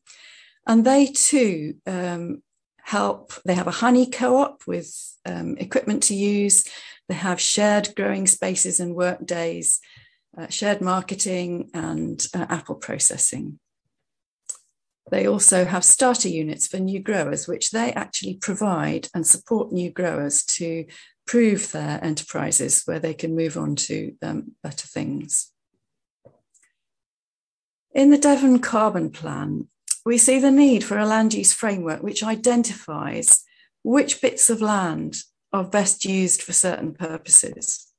And they too um, help. They have a honey co op with um, equipment to use. They have shared growing spaces and work days, uh, shared marketing, and uh, apple processing. They also have starter units for new growers, which they actually provide and support new growers to prove their enterprises where they can move on to um, better things. In the Devon Carbon Plan, we see the need for a land use framework which identifies which bits of land are best used for certain purposes.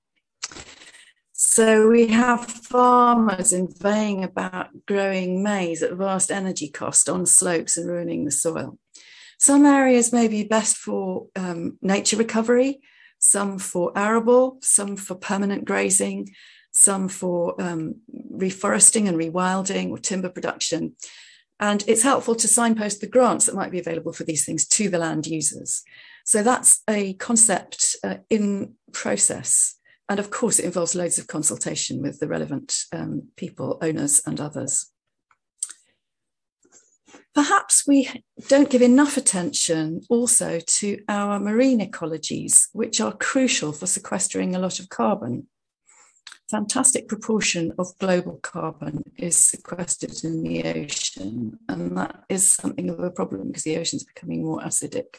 So we have farmers inveighing about growing maize at vast energy cost on slopes and ruining the soil. Some areas may be best for um, nature recovery, some for arable, some for permanent grazing, some for um, reforesting and rewilding or timber production. And it's helpful to signpost the grants that might be available for these things to the land users. So that's a concept uh, in process. And of course, it involves loads of consultation with the relevant um, people, owners, and others. Perhaps we don't give enough attention also to our marine ecologies, which are crucial for sequestering a lot of carbon fantastic proportion of global carbon is sequestered in the ocean, and that is something of a problem because the ocean is becoming more acidic.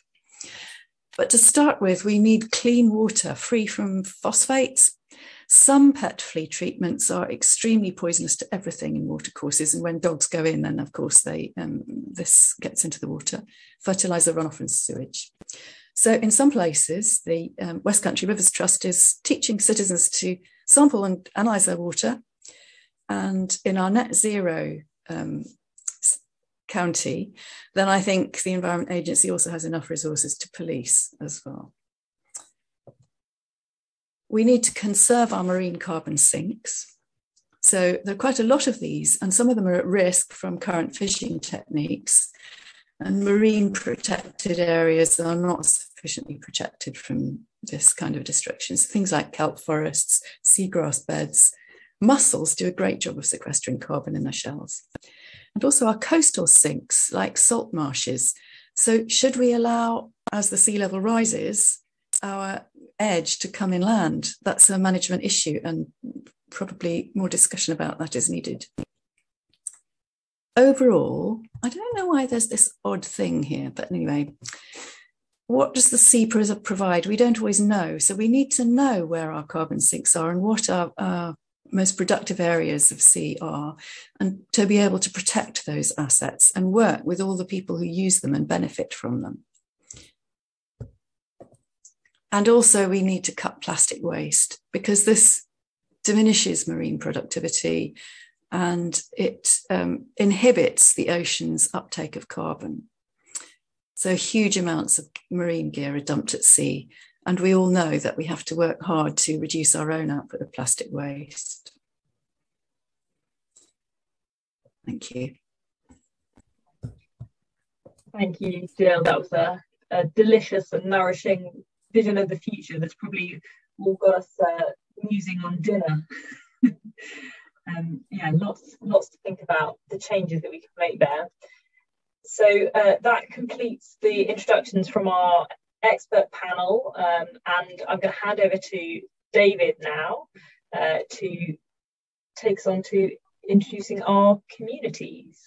But to start with, we need clean water free from phosphates. Some pet flea treatments are extremely poisonous to everything in watercourses, and when dogs go in, then of course they um, this gets into the water. Fertilizer runoff and sewage. So, in some places, the um, West Country Rivers Trust is teaching citizens to sample and analyse their water. And in our net zero um, county, then I think the Environment Agency also has enough resources to police as well. we need to conserve our marine carbon sinks. So there are quite a lot of these, and some of them are at risk from current fishing techniques. And marine protected areas are not sufficiently protected from this kind of destruction. So things like kelp forests, seagrass beds, mussels do a great job of sequestering carbon in their shells. And also our coastal sinks, like salt marshes. So should we allow, as the sea level rises, our edge to come inland? That's a management issue, and probably more discussion about that is needed. Overall, I don't know why there's this odd thing here, but anyway, what does the sea provide? We don't always know. So we need to know where our carbon sinks are and what our, our most productive areas of sea are, and to be able to protect those assets and work with all the people who use them and benefit from them. And also, we need to cut plastic waste because this diminishes marine productivity and it um, inhibits the ocean's uptake of carbon. So, huge amounts of marine gear are dumped at sea. And we all know that we have to work hard to reduce our own output of plastic waste. Thank you. Thank you, Gill. That was a, a delicious and nourishing vision of the future that's probably all got us uh, musing on dinner. um, yeah, lots, lots to think about the changes that we can make there. So uh, that completes the introductions from our expert panel, um, and I'm going to hand over to David now uh, to take us on to introducing our communities.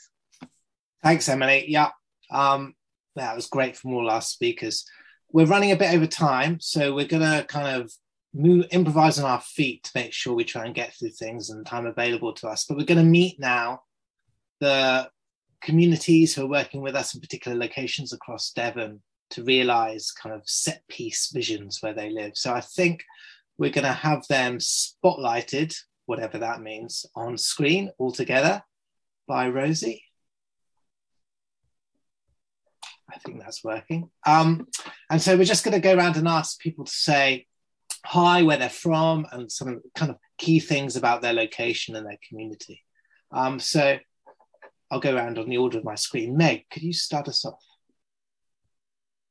Thanks, Emily. Yeah, um, that was great from all our speakers we're running a bit over time, so we're going to kind of move, improvise on our feet to make sure we try and get through things and time available to us. But we're going to meet now the communities who are working with us in particular locations across Devon to realize kind of set piece visions where they live. So I think we're going to have them spotlighted, whatever that means, on screen all together by Rosie. I think that's working. Um, and so we're just going to go around and ask people to say hi, where they're from, and some kind of key things about their location and their community. Um, so I'll go around on the order of my screen. Meg, could you start us off?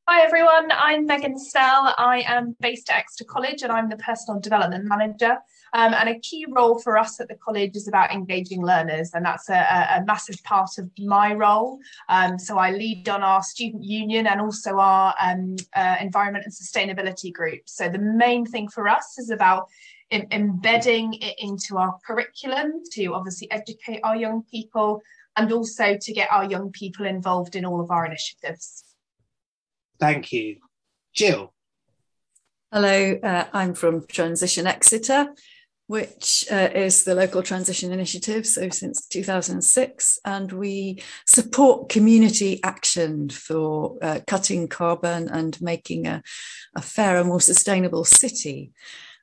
Hi everyone, I'm Megan Snell. I am based at Exeter College and I'm the Personal Development Manager. Um, and a key role for us at the college is about engaging learners, and that's a, a massive part of my role. Um, so I lead on our student union and also our um, uh, environment and sustainability group. So the main thing for us is about embedding it into our curriculum to obviously educate our young people and also to get our young people involved in all of our initiatives. Thank you. Gill. Hello, uh, I'm from Transition Exeter, which uh, is the local transition initiative, so since 2006. And we support community action for uh, cutting carbon and making a, a fairer, more sustainable city.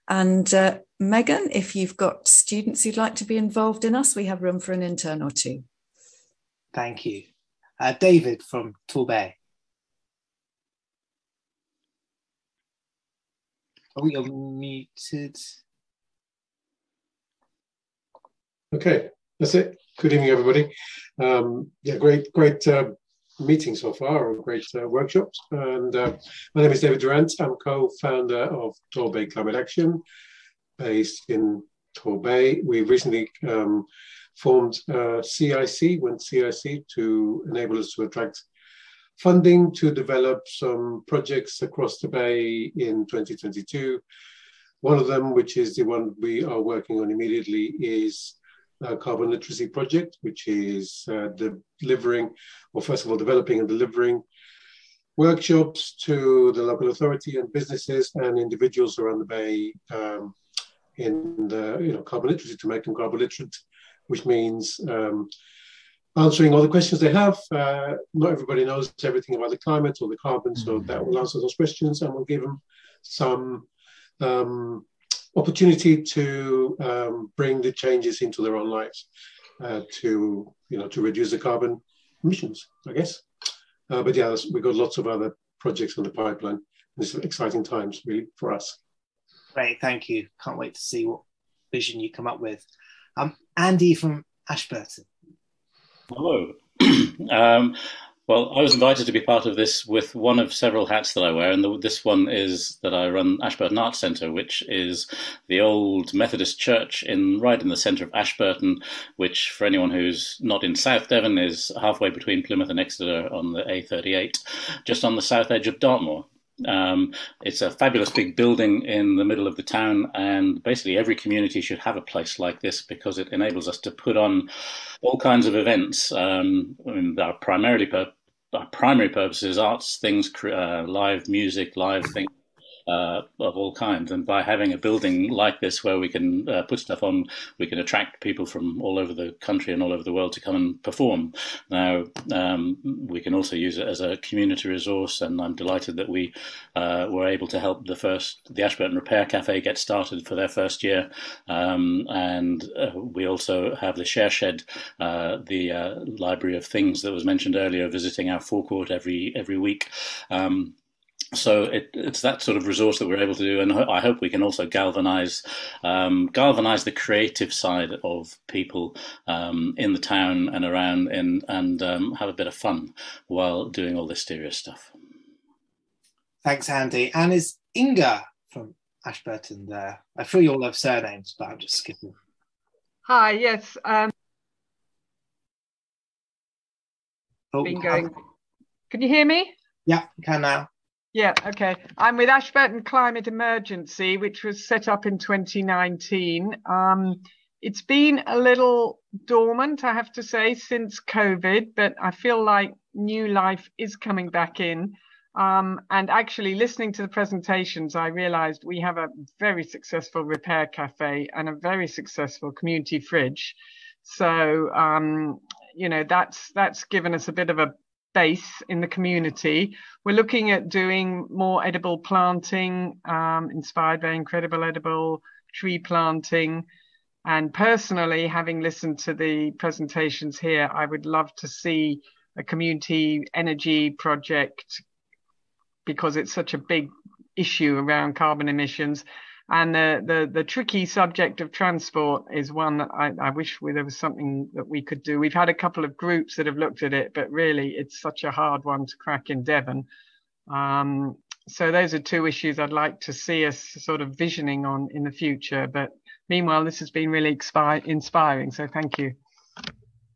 And uh, Megan, if you've got students who'd like to be involved in us, we have room for an intern or two. Thank you. Uh, David from Torbay. Oh, you're muted. Okay, that's it. Good evening, everybody. Um, yeah, great, great uh, meeting so far, or great uh, workshops. And uh, my name is David Durant. I'm co-founder of Torbay Climate Action, based in Torbay. We recently um, formed CIC, went CIC to enable us to attract funding to develop some projects across the Bay in 2022. One of them, which is the one we are working on immediately, is a carbon literacy project, which is uh, delivering, or first of all, developing and delivering workshops to the local authority and businesses and individuals around the Bay um, in the you know carbon literacy to make them carbon literate, which means um, answering all the questions they have. Uh, not everybody knows everything about the climate or the carbon, so mm-hmm. that will answer those questions and will give them some um, opportunity to um, bring the changes into their own lives uh, to you know to reduce the carbon emissions, I guess. Uh, but yeah, we've got lots of other projects on the pipeline. This is exciting times, really, for us. Great, thank you. Can't wait to see what vision you come up with. Um, Andy from Ashburton. Hello. um, well, I was invited to be part of this with one of several hats that I wear, and the, this one is that I run Ashburton Arts Centre, which is the old Methodist church in right in the centre of Ashburton, which, for anyone who's not in South Devon, is halfway between Plymouth and Exeter on the A38, just on the south edge of Dartmoor. Um, it's a fabulous big building in the middle of the town, and basically every community should have a place like this because it enables us to put on all kinds of events. Um, I mean, our primarily pur- our primary purpose is arts things, uh, live music, live things uh, of all kinds. And by having a building like this where we can uh, put stuff on, we can attract people from all over the country and all over the world to come and perform. Now, um, we can also use it as a community resource, and I'm delighted that we uh, were able to help the first, the Ashburton Repair Cafe get started for their first year. Um, and uh, we also have the Share Shed, uh, the uh, library of things that was mentioned earlier, visiting our forecourt every every week. Um, so it, it's that sort of resource that we're able to do, and I hope we can also galvanize um, galvanize the creative side of people um, in the town and around, and and um, have a bit of fun while doing all this serious stuff. Thanks, Andy. And is Inga from Ashburton there? I feel you all have surnames, but I'm just skipping. Hi. Yes. Um, oh, been going. Can you hear me? Yeah, can now. Yeah, okay. I'm with Ashburton Climate Emergency, which was set up in 2019. Um, it's been a little dormant, I have to say, since COVID, but I feel like new life is coming back in. Um, and actually, listening to the presentations, I realized we have a very successful repair cafe and a very successful community fridge. So, um, you know, that's that's given us a bit of a base in the community. We're looking at doing more edible planting, um, inspired by incredible edible tree planting. And personally, having listened to the presentations here, I would love to see a community energy project because it's such a big issue around carbon emissions and the, the, the tricky subject of transport is one that I, I wish we, there was something that we could do. We've had a couple of groups that have looked at it, but really it's such a hard one to crack in Devon. Um, so those are two issues I'd like to see us sort of visioning on in the future. But meanwhile, this has been really inspiring. So thank you.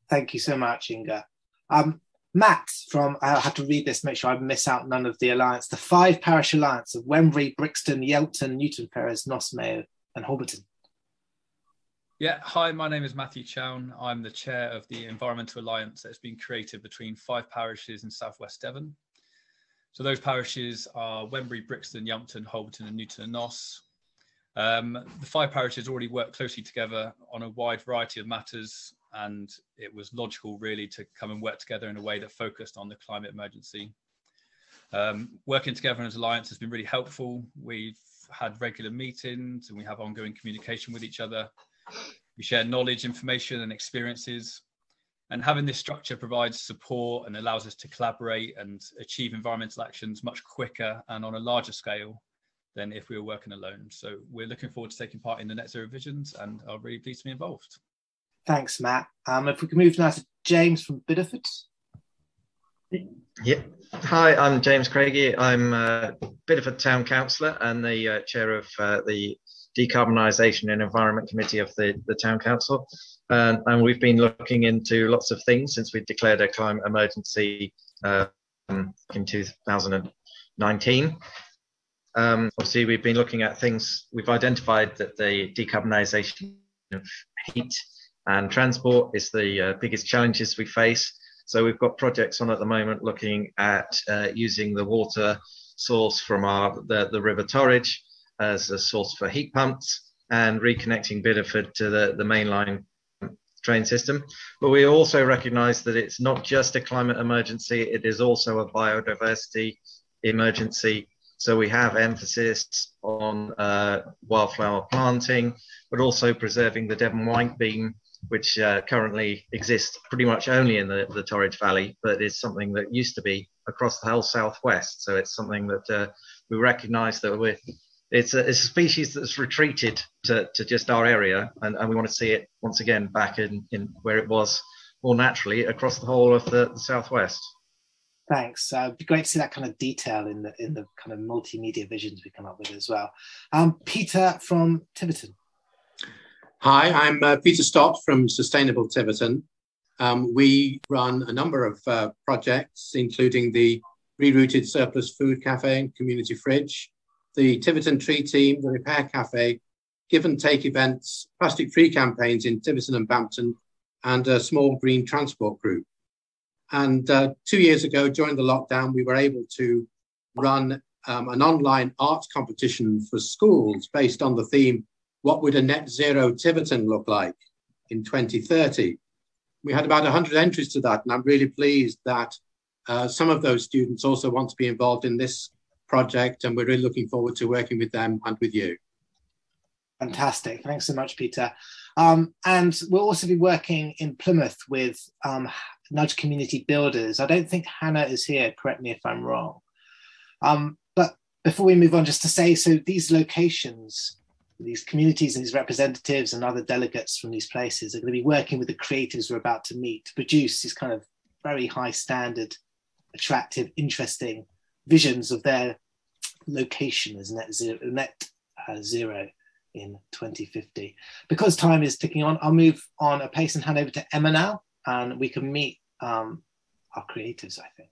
Thank you so much, Inga. Um, Matt from, I'll have to read this, make sure I miss out none of the alliance, the five parish alliance of Wembury, Brixton, Yealmpton, Newton Ferrers, Noss Mayo, and Holbeton. Yeah, hi, my name is Matthew Chown. I'm the chair of the Environmental Alliance that's been created between five parishes in southwest Devon. So those parishes are Wembury, Brixton, Yealmpton, Holbeton, and Newton and Noss. Um, the five parishes already work closely together on a wide variety of matters and it was logical really to come and work together in a way that focused on the climate emergency. Um, working together as alliance has been really helpful. We've had regular meetings and we have ongoing communication with each other. We share knowledge, information and experiences. And having this structure provides support and allows us to collaborate and achieve environmental actions much quicker and on a larger scale than if we were working alone. So we're looking forward to taking part in the Net Zero Visions and are really pleased to be involved. Thanks, Matt. Um, if we can move now to James from Bideford. Yeah. Hi, I'm James Craigie. I'm a Bideford Town Councillor and the uh, chair of uh, the Decarbonisation and Environment Committee of the, the Town Council. and we've been looking into lots of things since we declared a climate emergency uh, in 2019. Um, obviously, we've been looking at things, we've identified that the decarbonisation of heat and transport is the uh, biggest challenges we face. So we've got projects on at the moment looking at uh, using the water source from our the, the River Torridge as a source for heat pumps and reconnecting Bideford to the, the mainline train system. But we also recognize that it's not just a climate emergency, it is also a biodiversity emergency. So we have emphasis on uh, wildflower planting, but also preserving the Devon white beam which uh, currently exists pretty much only in the, the Torridge Valley, but is something that used to be across the whole southwest. So it's something that uh, we recognise that we're it's a, it's a species that's retreated to, to just our area, and, and we want to see it once again back in, in where it was more naturally across the whole of the, the southwest. Thanks. Uh, it'd be great to see that kind of detail in the in the kind of multimedia visions we come up with as well. Um, Peter from Tiverton. Hi, I'm uh, Peter Stott from Sustainable Tiverton. Um, we run a number of uh, projects, including the Rerouted Surplus Food Cafe and Community Fridge, the Tiverton Tree Team, the Repair Cafe, give and take events, plastic free campaigns in Tiverton and Bampton, and a small green transport group. And uh, two years ago, during the lockdown, we were able to run um, an online art competition for schools based on the theme, What would a net zero Tiverton look like in 2030? We had about 100 entries to that, and I'm really pleased that uh, some of those students also want to be involved in this project, and we're really looking forward to working with them and with you. Fantastic. Thanks so much, Peter. Um, and we'll also be working in Plymouth with um, Nudge Community Builders. I don't think Hannah is here, correct me if I'm wrong. Um, but before we move on, just to say so these locations, these communities and these representatives and other delegates from these places are going to be working with the creatives we're about to meet to produce these kind of very high standard, attractive, interesting visions of their location as net zero, net, uh, zero in 2050. Because time is ticking on, I'll move on a pace and hand over to Emma now, and we can meet um, our creatives, I think.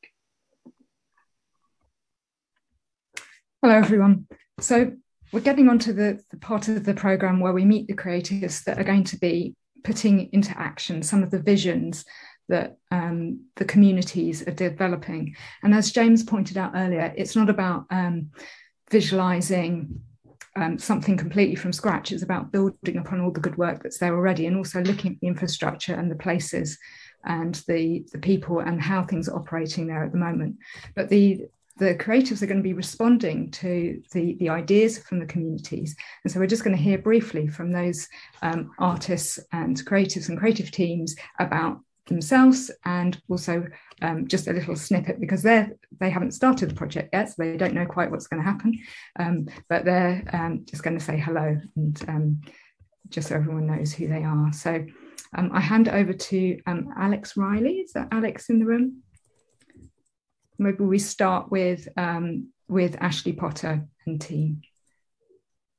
Hello, everyone. So we're getting onto the, the part of the programme where we meet the creatives that are going to be putting into action some of the visions that um, the communities are developing. And as James pointed out earlier, it's not about um, visualizing um, something completely from scratch. It's about building upon all the good work that's there already and also looking at the infrastructure and the places and the, the people and how things are operating there at the moment. But the, the creatives are going to be responding to the, the ideas from the communities. And so we're just going to hear briefly from those um, artists and creatives and creative teams about themselves and also um, just a little snippet because they're they haven't started the project yet so they don't know quite what's going to happen. Um, but they're um, just going to say hello and um, just so everyone knows who they are. So um, I hand over to Alex Riley. Is that Alex in the room maybe we start with um, with Ashley Potter and team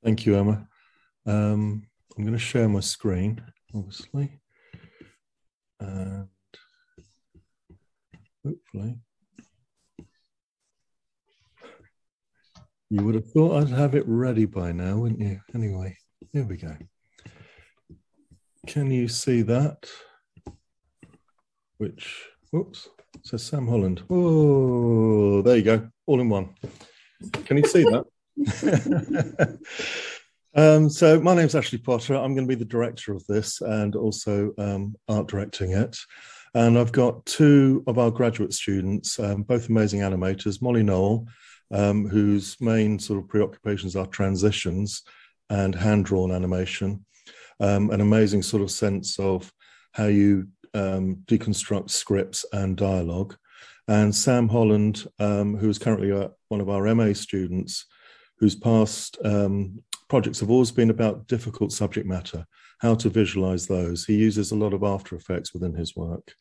thank you Emma um, I'm going to share my screen obviously and hopefully you would have thought I'd have it ready by now, wouldn't you? Anyway, here we go. Can you see that? Which, whoops, says Sam Holland. Oh, there you go, all in one. Can you see that? Um, so my name's Ashley Potter. I'm going to be the director of this and also um, art directing it. And I've got two of our graduate students, um, both amazing animators, Molly Nowell, um, whose main sort of preoccupations are transitions and hand-drawn animation, um, an amazing sort of sense of how you um, deconstruct scripts and dialogue. And Sam Holland, who is currently a, one of our MA students, whose past um, projects have always been about difficult subject matter, how to visualize those. He uses a lot of After Effects within his work.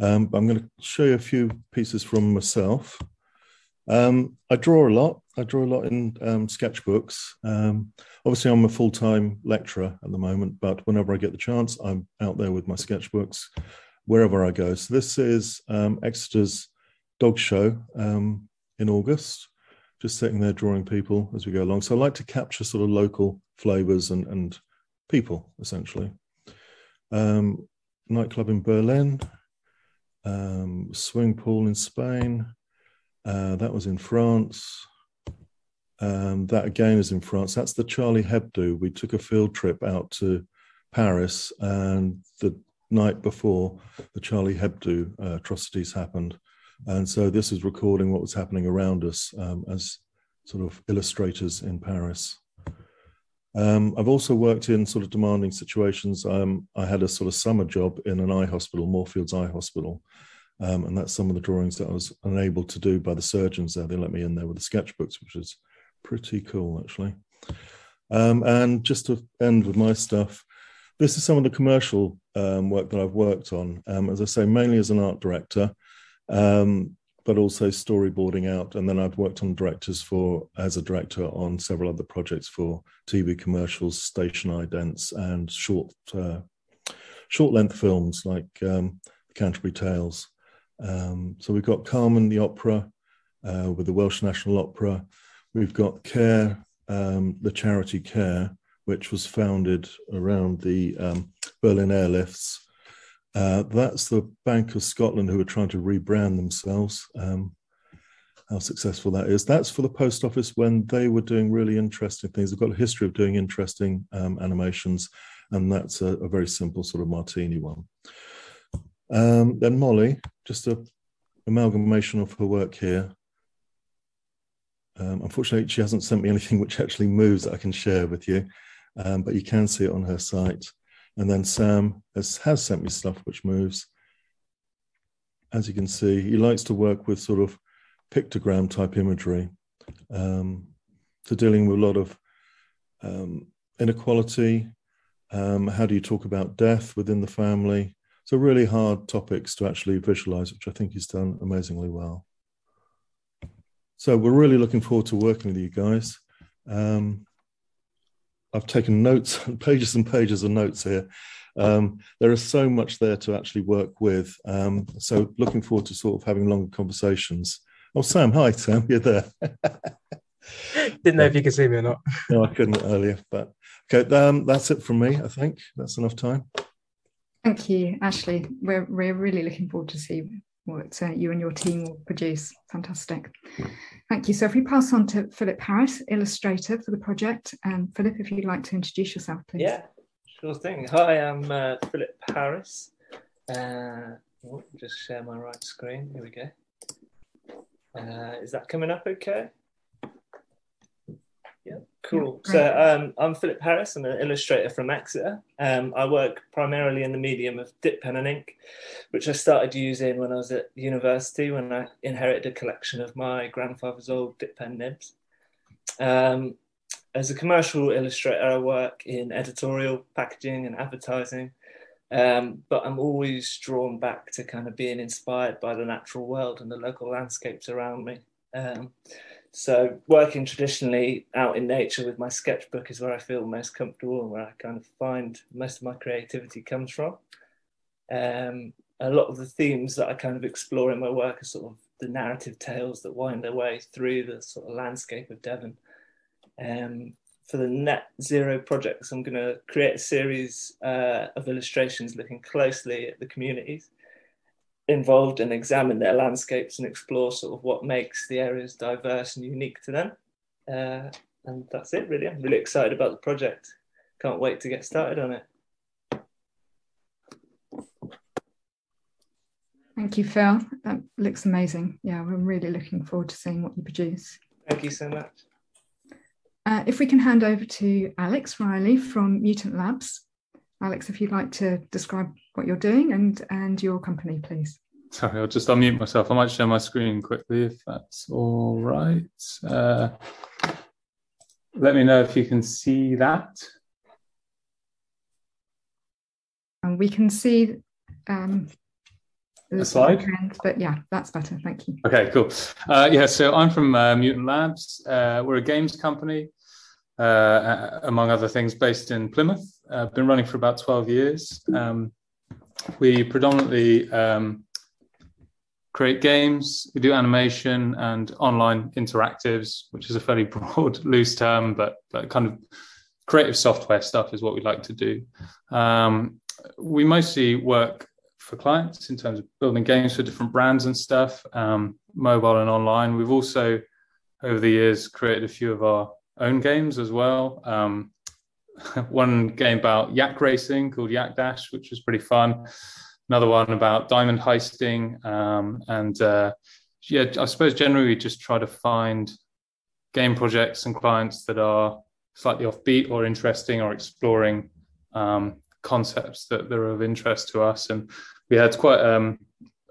Um, I'm going to show you a few pieces from myself. Um, I draw a lot. I draw a lot in um, sketchbooks. Um, obviously, I'm a full time lecturer at the moment, but whenever I get the chance, I'm out there with my sketchbooks wherever I go. So, this is um, Exeter's dog show um, in August just sitting there drawing people as we go along. So I like to capture sort of local flavors and, and people essentially. Um, nightclub in Berlin, swing pool in Spain. Uh, that was in France. Um, that again is in France. That's the Charlie Hebdo. We took a field trip out to Paris, and the night before the Charlie Hebdo uh, atrocities happened, and so this is recording what was happening around us um, as sort of illustrators in Paris. Um, I've also worked in sort of demanding situations. Um, I had a sort of summer job in an eye hospital, Moorfields Eye Hospital. Um, and that's some of the drawings that I was unable to do by the surgeons there. They let me in there with the sketchbooks, which is pretty cool, actually. Um, and just to end with my stuff, this is some of the commercial um, work that I've worked on. Um, as I say, mainly as an art director, um, but also storyboarding out. And then I've worked on directors for as a director on several other projects for TV commercials, station idents, and short uh, short length films like um, Canterbury Tales. Um, so we've got Carmen the opera uh, with the Welsh National Opera. We've got Care, um, the charity Care, which was founded around the um, Berlin airlifts. Uh, that's the Bank of Scotland who are trying to rebrand themselves. Um, how successful that is. That's for the post office when they were doing really interesting things. They've got a history of doing interesting um, animations, and that's a, a, very simple sort of martini one. Um, then Molly, just a amalgamation of her work here. Um, unfortunately, she hasn't sent me anything which actually moves that I can share with you, um, but you can see it on her site. And then Sam has, has sent me stuff which moves. As you can see, he likes to work with sort of pictogram type imagery. Um, to dealing with a lot of um, inequality. Um, how do you talk about death within the family? So, really hard topics to actually visualize, which I think he's done amazingly well. So we're really looking forward to working with you guys. Um, I've taken notes, pages and pages of notes here. Um, there is so much there to actually work with. Um, so looking forward to sort of having longer conversations. Oh, Sam, hi, Sam, you're there. Didn't know if you could see me or not. no, I couldn't earlier, but okay, um, that's it from me. I think that's enough time. Thank you, Ashley. We're, we're really looking forward to see what uh, you and your team will produce. Fantastic. Thank you. So if we pass on to Philip Harris, illustrator for the project. Um, Philip, if you'd like to introduce yourself, please. Yeah, sure thing. Hi, I'm uh, Philip Harris. Uh, oh, just share my right screen. Here we go. Uh, is that coming up okay? Cool. So um, I'm Philip Harris. I'm an illustrator from Exeter. Um, I work primarily in the medium of dip pen and ink, which I started using when I was at university when I inherited a collection of my grandfather's old dip pen nibs. Um, as a commercial illustrator, I work in editorial, packaging, and advertising. Um, but I'm always drawn back to kind of being inspired by the natural world and the local landscapes around me. So working traditionally out in nature with my sketchbook is where I feel most comfortable and where I kind of find most of my creativity comes from. Um, a lot of the themes that I kind of explore in my work are sort of the narrative tales that wind their way through the sort of landscape of Devon. Um, for the net zero projects, I'm going to create a series uh, of illustrations looking closely at the communities involved and examine their landscapes and explore sort of what makes the areas diverse and unique to them. Uh, and that's it, really. I'm really excited about the project. Can't wait to get started on it. Thank you, Phil. That looks amazing. Yeah, we're really looking forward to seeing what you produce. Thank you so much. Uh, if we can hand over to Alex Riley from Mutant Labs. Alex, if you'd like to describe what you're doing and, and your company, please. Sorry, I'll just unmute myself. I might share my screen quickly if that's all right. Uh, let me know if you can see that. And we can see um, the slide, but yeah, that's better. Thank you. Okay, cool. Uh, yeah, so I'm from uh, Mutant Labs. Uh, we're a games company. Uh, among other things, based in Plymouth. Uh, been running for about 12 years. Um, we predominantly um, create games, we do animation and online interactives, which is a fairly broad, loose term, but, but kind of creative software stuff is what we like to do. Um, we mostly work for clients in terms of building games for different brands and stuff, um, mobile and online. We've also, over the years, created a few of our own games as well. Um, one game about yak racing called Yak Dash, which was pretty fun. Another one about diamond heisting, um, and uh, yeah, I suppose generally we just try to find game projects and clients that are slightly offbeat or interesting or exploring um, concepts that, that are of interest to us. And we had quite um,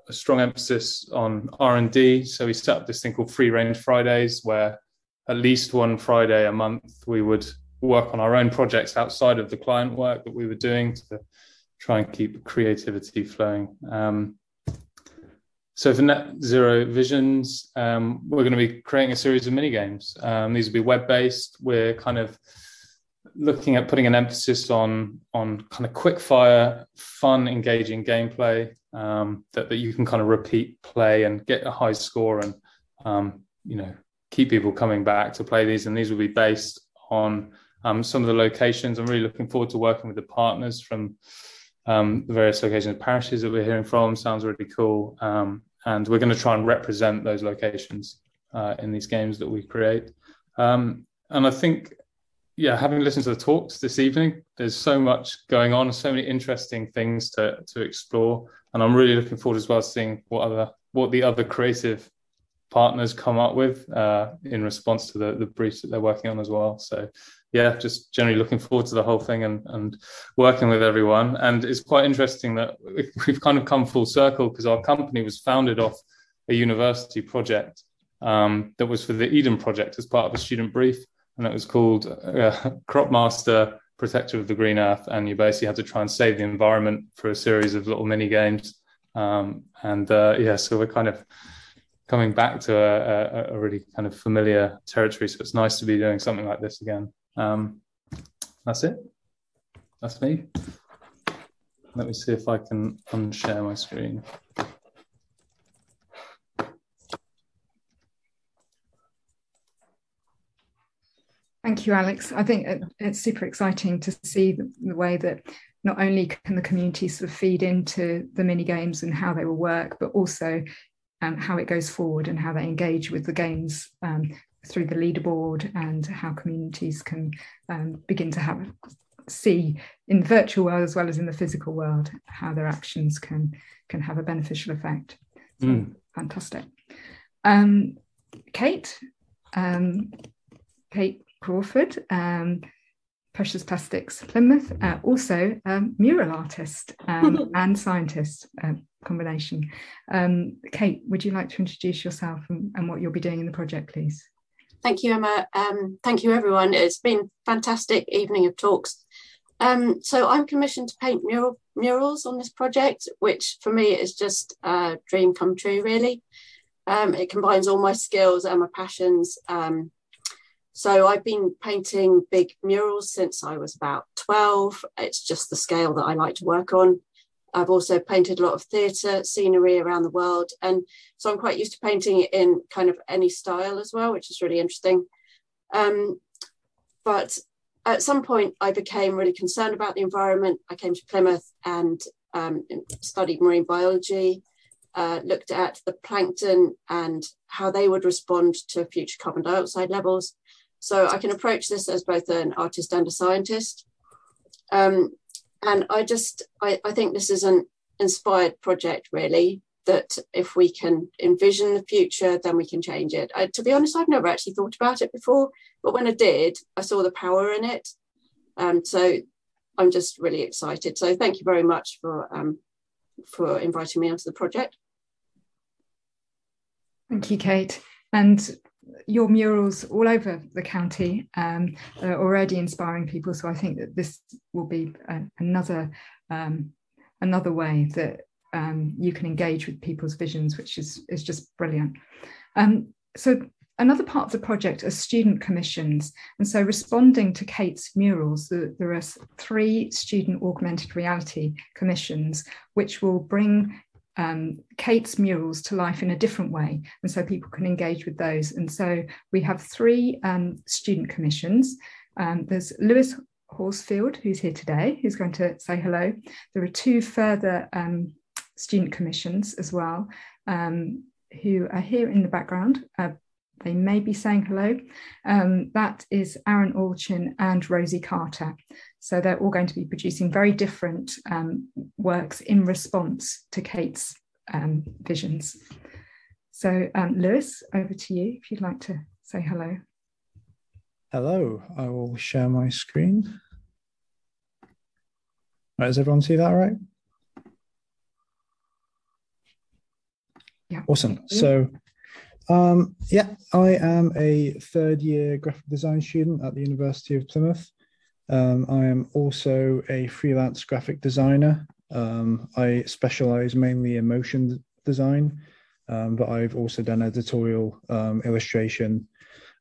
a strong emphasis on R and D, so we set up this thing called Free Range Fridays, where at least one Friday a month, we would work on our own projects outside of the client work that we were doing to try and keep creativity flowing. Um, so for Net Zero Visions, um, we're going to be creating a series of mini games. Um, these will be web-based. We're kind of looking at putting an emphasis on on kind of quick fire, fun, engaging gameplay um, that that you can kind of repeat play and get a high score and um, you know keep people coming back to play these. And these will be based on um, some of the locations. I'm really looking forward to working with the partners from um, the various locations, parishes that we're hearing from. Sounds really cool. Um, and we're going to try and represent those locations uh, in these games that we create. Um, and I think, yeah, having listened to the talks this evening, there's so much going on, so many interesting things to to explore, and I'm really looking forward as well to seeing what other what the other creative partners come up with uh, in response to the, the briefs that they're working on as well. So yeah, just generally looking forward to the whole thing and, and working with everyone. And it's quite interesting that we've kind of come full circle because our company was founded off a university project um, that was for the Eden Project as part of a student brief. And it was called uh, Crop Master Protector of the Green Earth. And you basically had to try and save the environment for a series of little mini games. Um, and uh, yeah, so we're kind of coming back to a, a, a, really kind of familiar territory. So it's nice to be doing something like this again. Um, that's it. That's me. Let me see if I can unshare my screen. Thank you, Alex. I think it's super exciting to see the, the, way that not only can the community sort of feed into the mini games and how they will work, but also um, how it goes forward and how they engage with the games um, through the leaderboard and how communities can um, begin to have see in the virtual world as well as in the physical world how their actions can can have a beneficial effect. So, mm. Fantastic. Um, Kate, um, Kate Crawfurd, um, Precious Plastics Plymouth, uh, also um, mural artist um, and scientist combination. Um, Kate, would you like to introduce yourself and, and, what you'll be doing in the project, please? Thank you, Emma. Um, thank you, everyone. It's been fantastic evening of talks. Um, so I'm commissioned to paint mural, murals on this project, which for me is just a dream come true, really. Um, it combines all my skills and my passions. Um, so I've been painting big murals since I was about 12. It's just the scale that I like to work on. I've also painted a lot of theatre scenery around the world. And so I'm quite used to painting in kind of any style as well, which is really interesting. Um, but at some point, I became really concerned about the environment. I came to Plymouth and um, studied marine biology, uh, looked at the plankton and how they would respond to future carbon dioxide levels. So I can approach this as both an artist and a scientist. Um, and I just I, I think this is an inspired project really that if we can envision the future then we can change it. I, to be honest i've never actually thought about it before but when i did i saw the power in it. Um, so i'm just really excited. So thank you very much for um, for inviting me onto the project. Thank you kate. And your murals all over the county um, are already inspiring people. So I think that this will be a, another um, another way that um, you can engage with people's visions, which is is just brilliant. Um, so another part of the project are student commissions, and so responding to Kate's murals, the, there are three student augmented reality commissions, which will bring um, Kate's murals to life in a different way. And so people can engage with those. And so we have three um, student commissions. Um, there's Lewis Horsfield, who's here today, who's going to say hello. There are two further um, student commissions as well, um, who are here in the background. Uh, they may be saying hello. Um, that is Aaron Allchin and Rosie Carter. So they're all going to be producing very different um, works in response to Kate's um, visions. So um, Lewis, over to you if you'd like to say hello. Hello, I will share my screen. Right, does everyone see that right? Yeah. Awesome. So Um, yeah, I am a third year graphic design student at the University of Plymouth. Um, I am also a freelance graphic designer. Um, I specialize mainly in motion design, um, but I've also done editorial um, illustration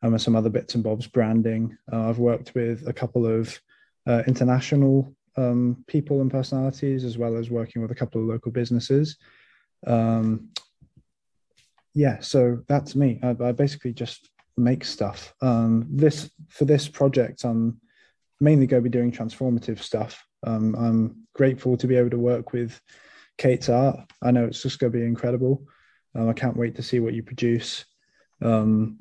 um, and some other bits and bobs branding. Uh, I've worked with a couple of uh, international people and personalities, as well as working with a couple of local businesses. Um, yeah, so that's me. I, I basically just make stuff. Um, this for this project, I'm mainly going to be doing transformative stuff. Um, I'm grateful to be able to work with Kate's art. I know it's just going to be incredible. Um, I can't wait to see what you produce. Um,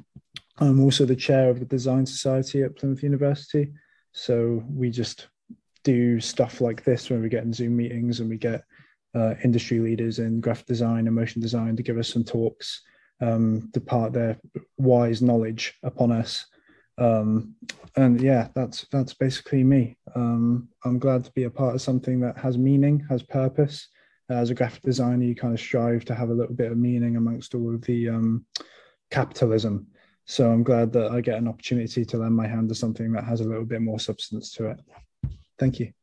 I'm also the chair of the Design Society at Plymouth University. So we just do stuff like this when we get in Zoom meetings and we get uh, industry leaders in graphic design and motion design to give us some talks, um, to part their wise knowledge upon us. Um, and yeah, that's that's basically me. Um, I'm glad to be a part of something that has meaning, has purpose. As a graphic designer, you kind of strive to have a little bit of meaning amongst all of the um, capitalism. So I'm glad that I get an opportunity to lend my hand to something that has a little bit more substance to it. Thank you.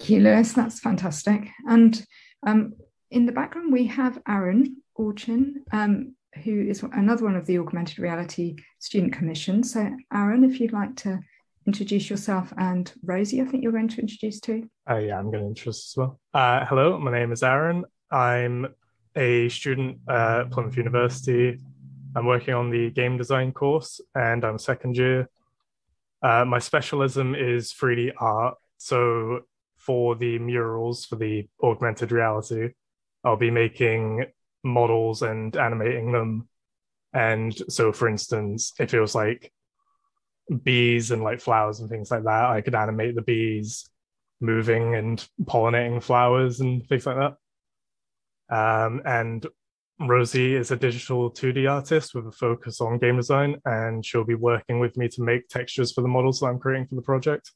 Thank you, Lewis. That's fantastic. And um, in the background, we have Aaron Allchin, um, who is another one of the Augmented Reality Student Commission. So, Aaron, if you'd like to introduce yourself, and Rosie, I think you're going to introduce too. Uh, yeah, I'm going to introduce as well. Uh, hello, my name is Aaron. I'm a student at Plymouth University. I'm working on the game design course, and I'm second year. Uh, my specialism is 3D art. So for the murals for the augmented reality, I'll be making models and animating them. And so, for instance, if it was like bees and like flowers and things like that, I could animate the bees moving and pollinating flowers and things like that. Um, and Rosie is a digital 2D artist with a focus on game design, and she'll be working with me to make textures for the models that I'm creating for the project.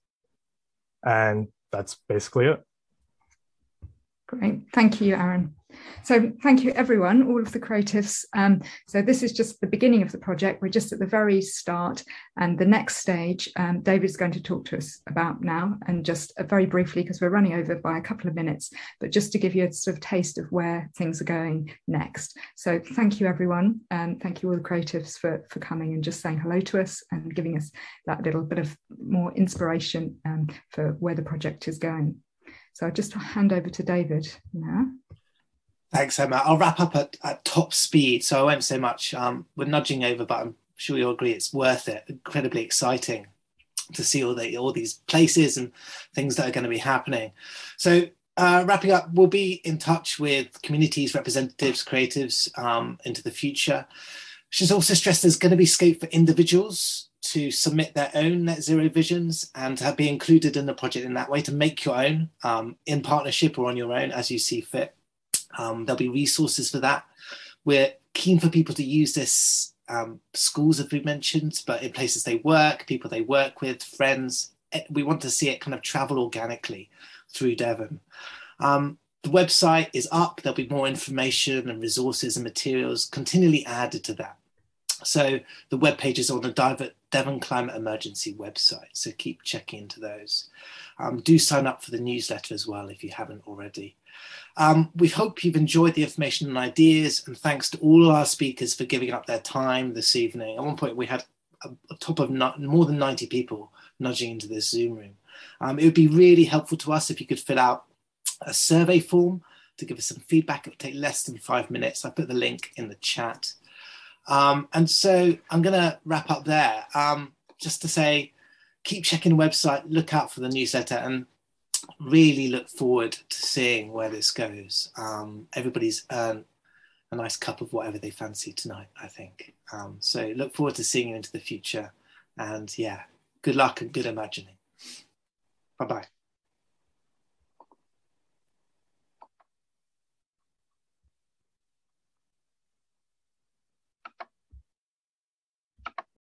And that's basically it. Great. Thank you, Aaron. So thank you everyone, all of the creatives. Um, so this is just the beginning of the project. We're just at the very start and the next stage um, David's going to talk to us about now and just uh, very briefly because we're running over by a couple of minutes, but just to give you a sort of taste of where things are going next. So thank you everyone. and thank you all the creatives for, for coming and just saying hello to us and giving us that little bit of more inspiration um, for where the project is going. So I'll just hand over to David now. Thanks, Emma. I'll wrap up at, at top speed, so I won't say much. Um, we're nudging over, but I'm sure you'll agree it's worth it. Incredibly exciting to see all the all these places and things that are going to be happening. So uh, wrapping up, we'll be in touch with communities, representatives, creatives um, into the future. She's also stressed there's going to be scope for individuals to submit their own net zero visions and to be included in the project in that way to make your own um, in partnership or on your own as you see fit. Um, there'll be resources for that. We're keen for people to use this um, schools, have been mentioned, but in places they work, people they work with, friends. Eh, we want to see it kind of travel organically through Devon. Um, the website is up. There'll be more information and resources and materials continually added to that. So the web page is on the Devon Climate Emergency website. So keep checking into those. Um, do sign up for the newsletter as well if you haven't already. Um, we hope you've enjoyed the information and ideas, and thanks to all our speakers for giving up their time this evening. At one point, we had a, a top of not, more than 90 people nudging into this Zoom room. Um, it would be really helpful to us if you could fill out a survey form to give us some feedback. It would take less than five minutes. I put the link in the chat. Um, and so I'm going to wrap up there um, just to say keep checking the website, look out for the newsletter, and really look forward to seeing where this goes. Um, everybody's earned a nice cup of whatever they fancy tonight, I think. Um, so look forward to seeing you into the future. And yeah, good luck and good imagining. Bye bye.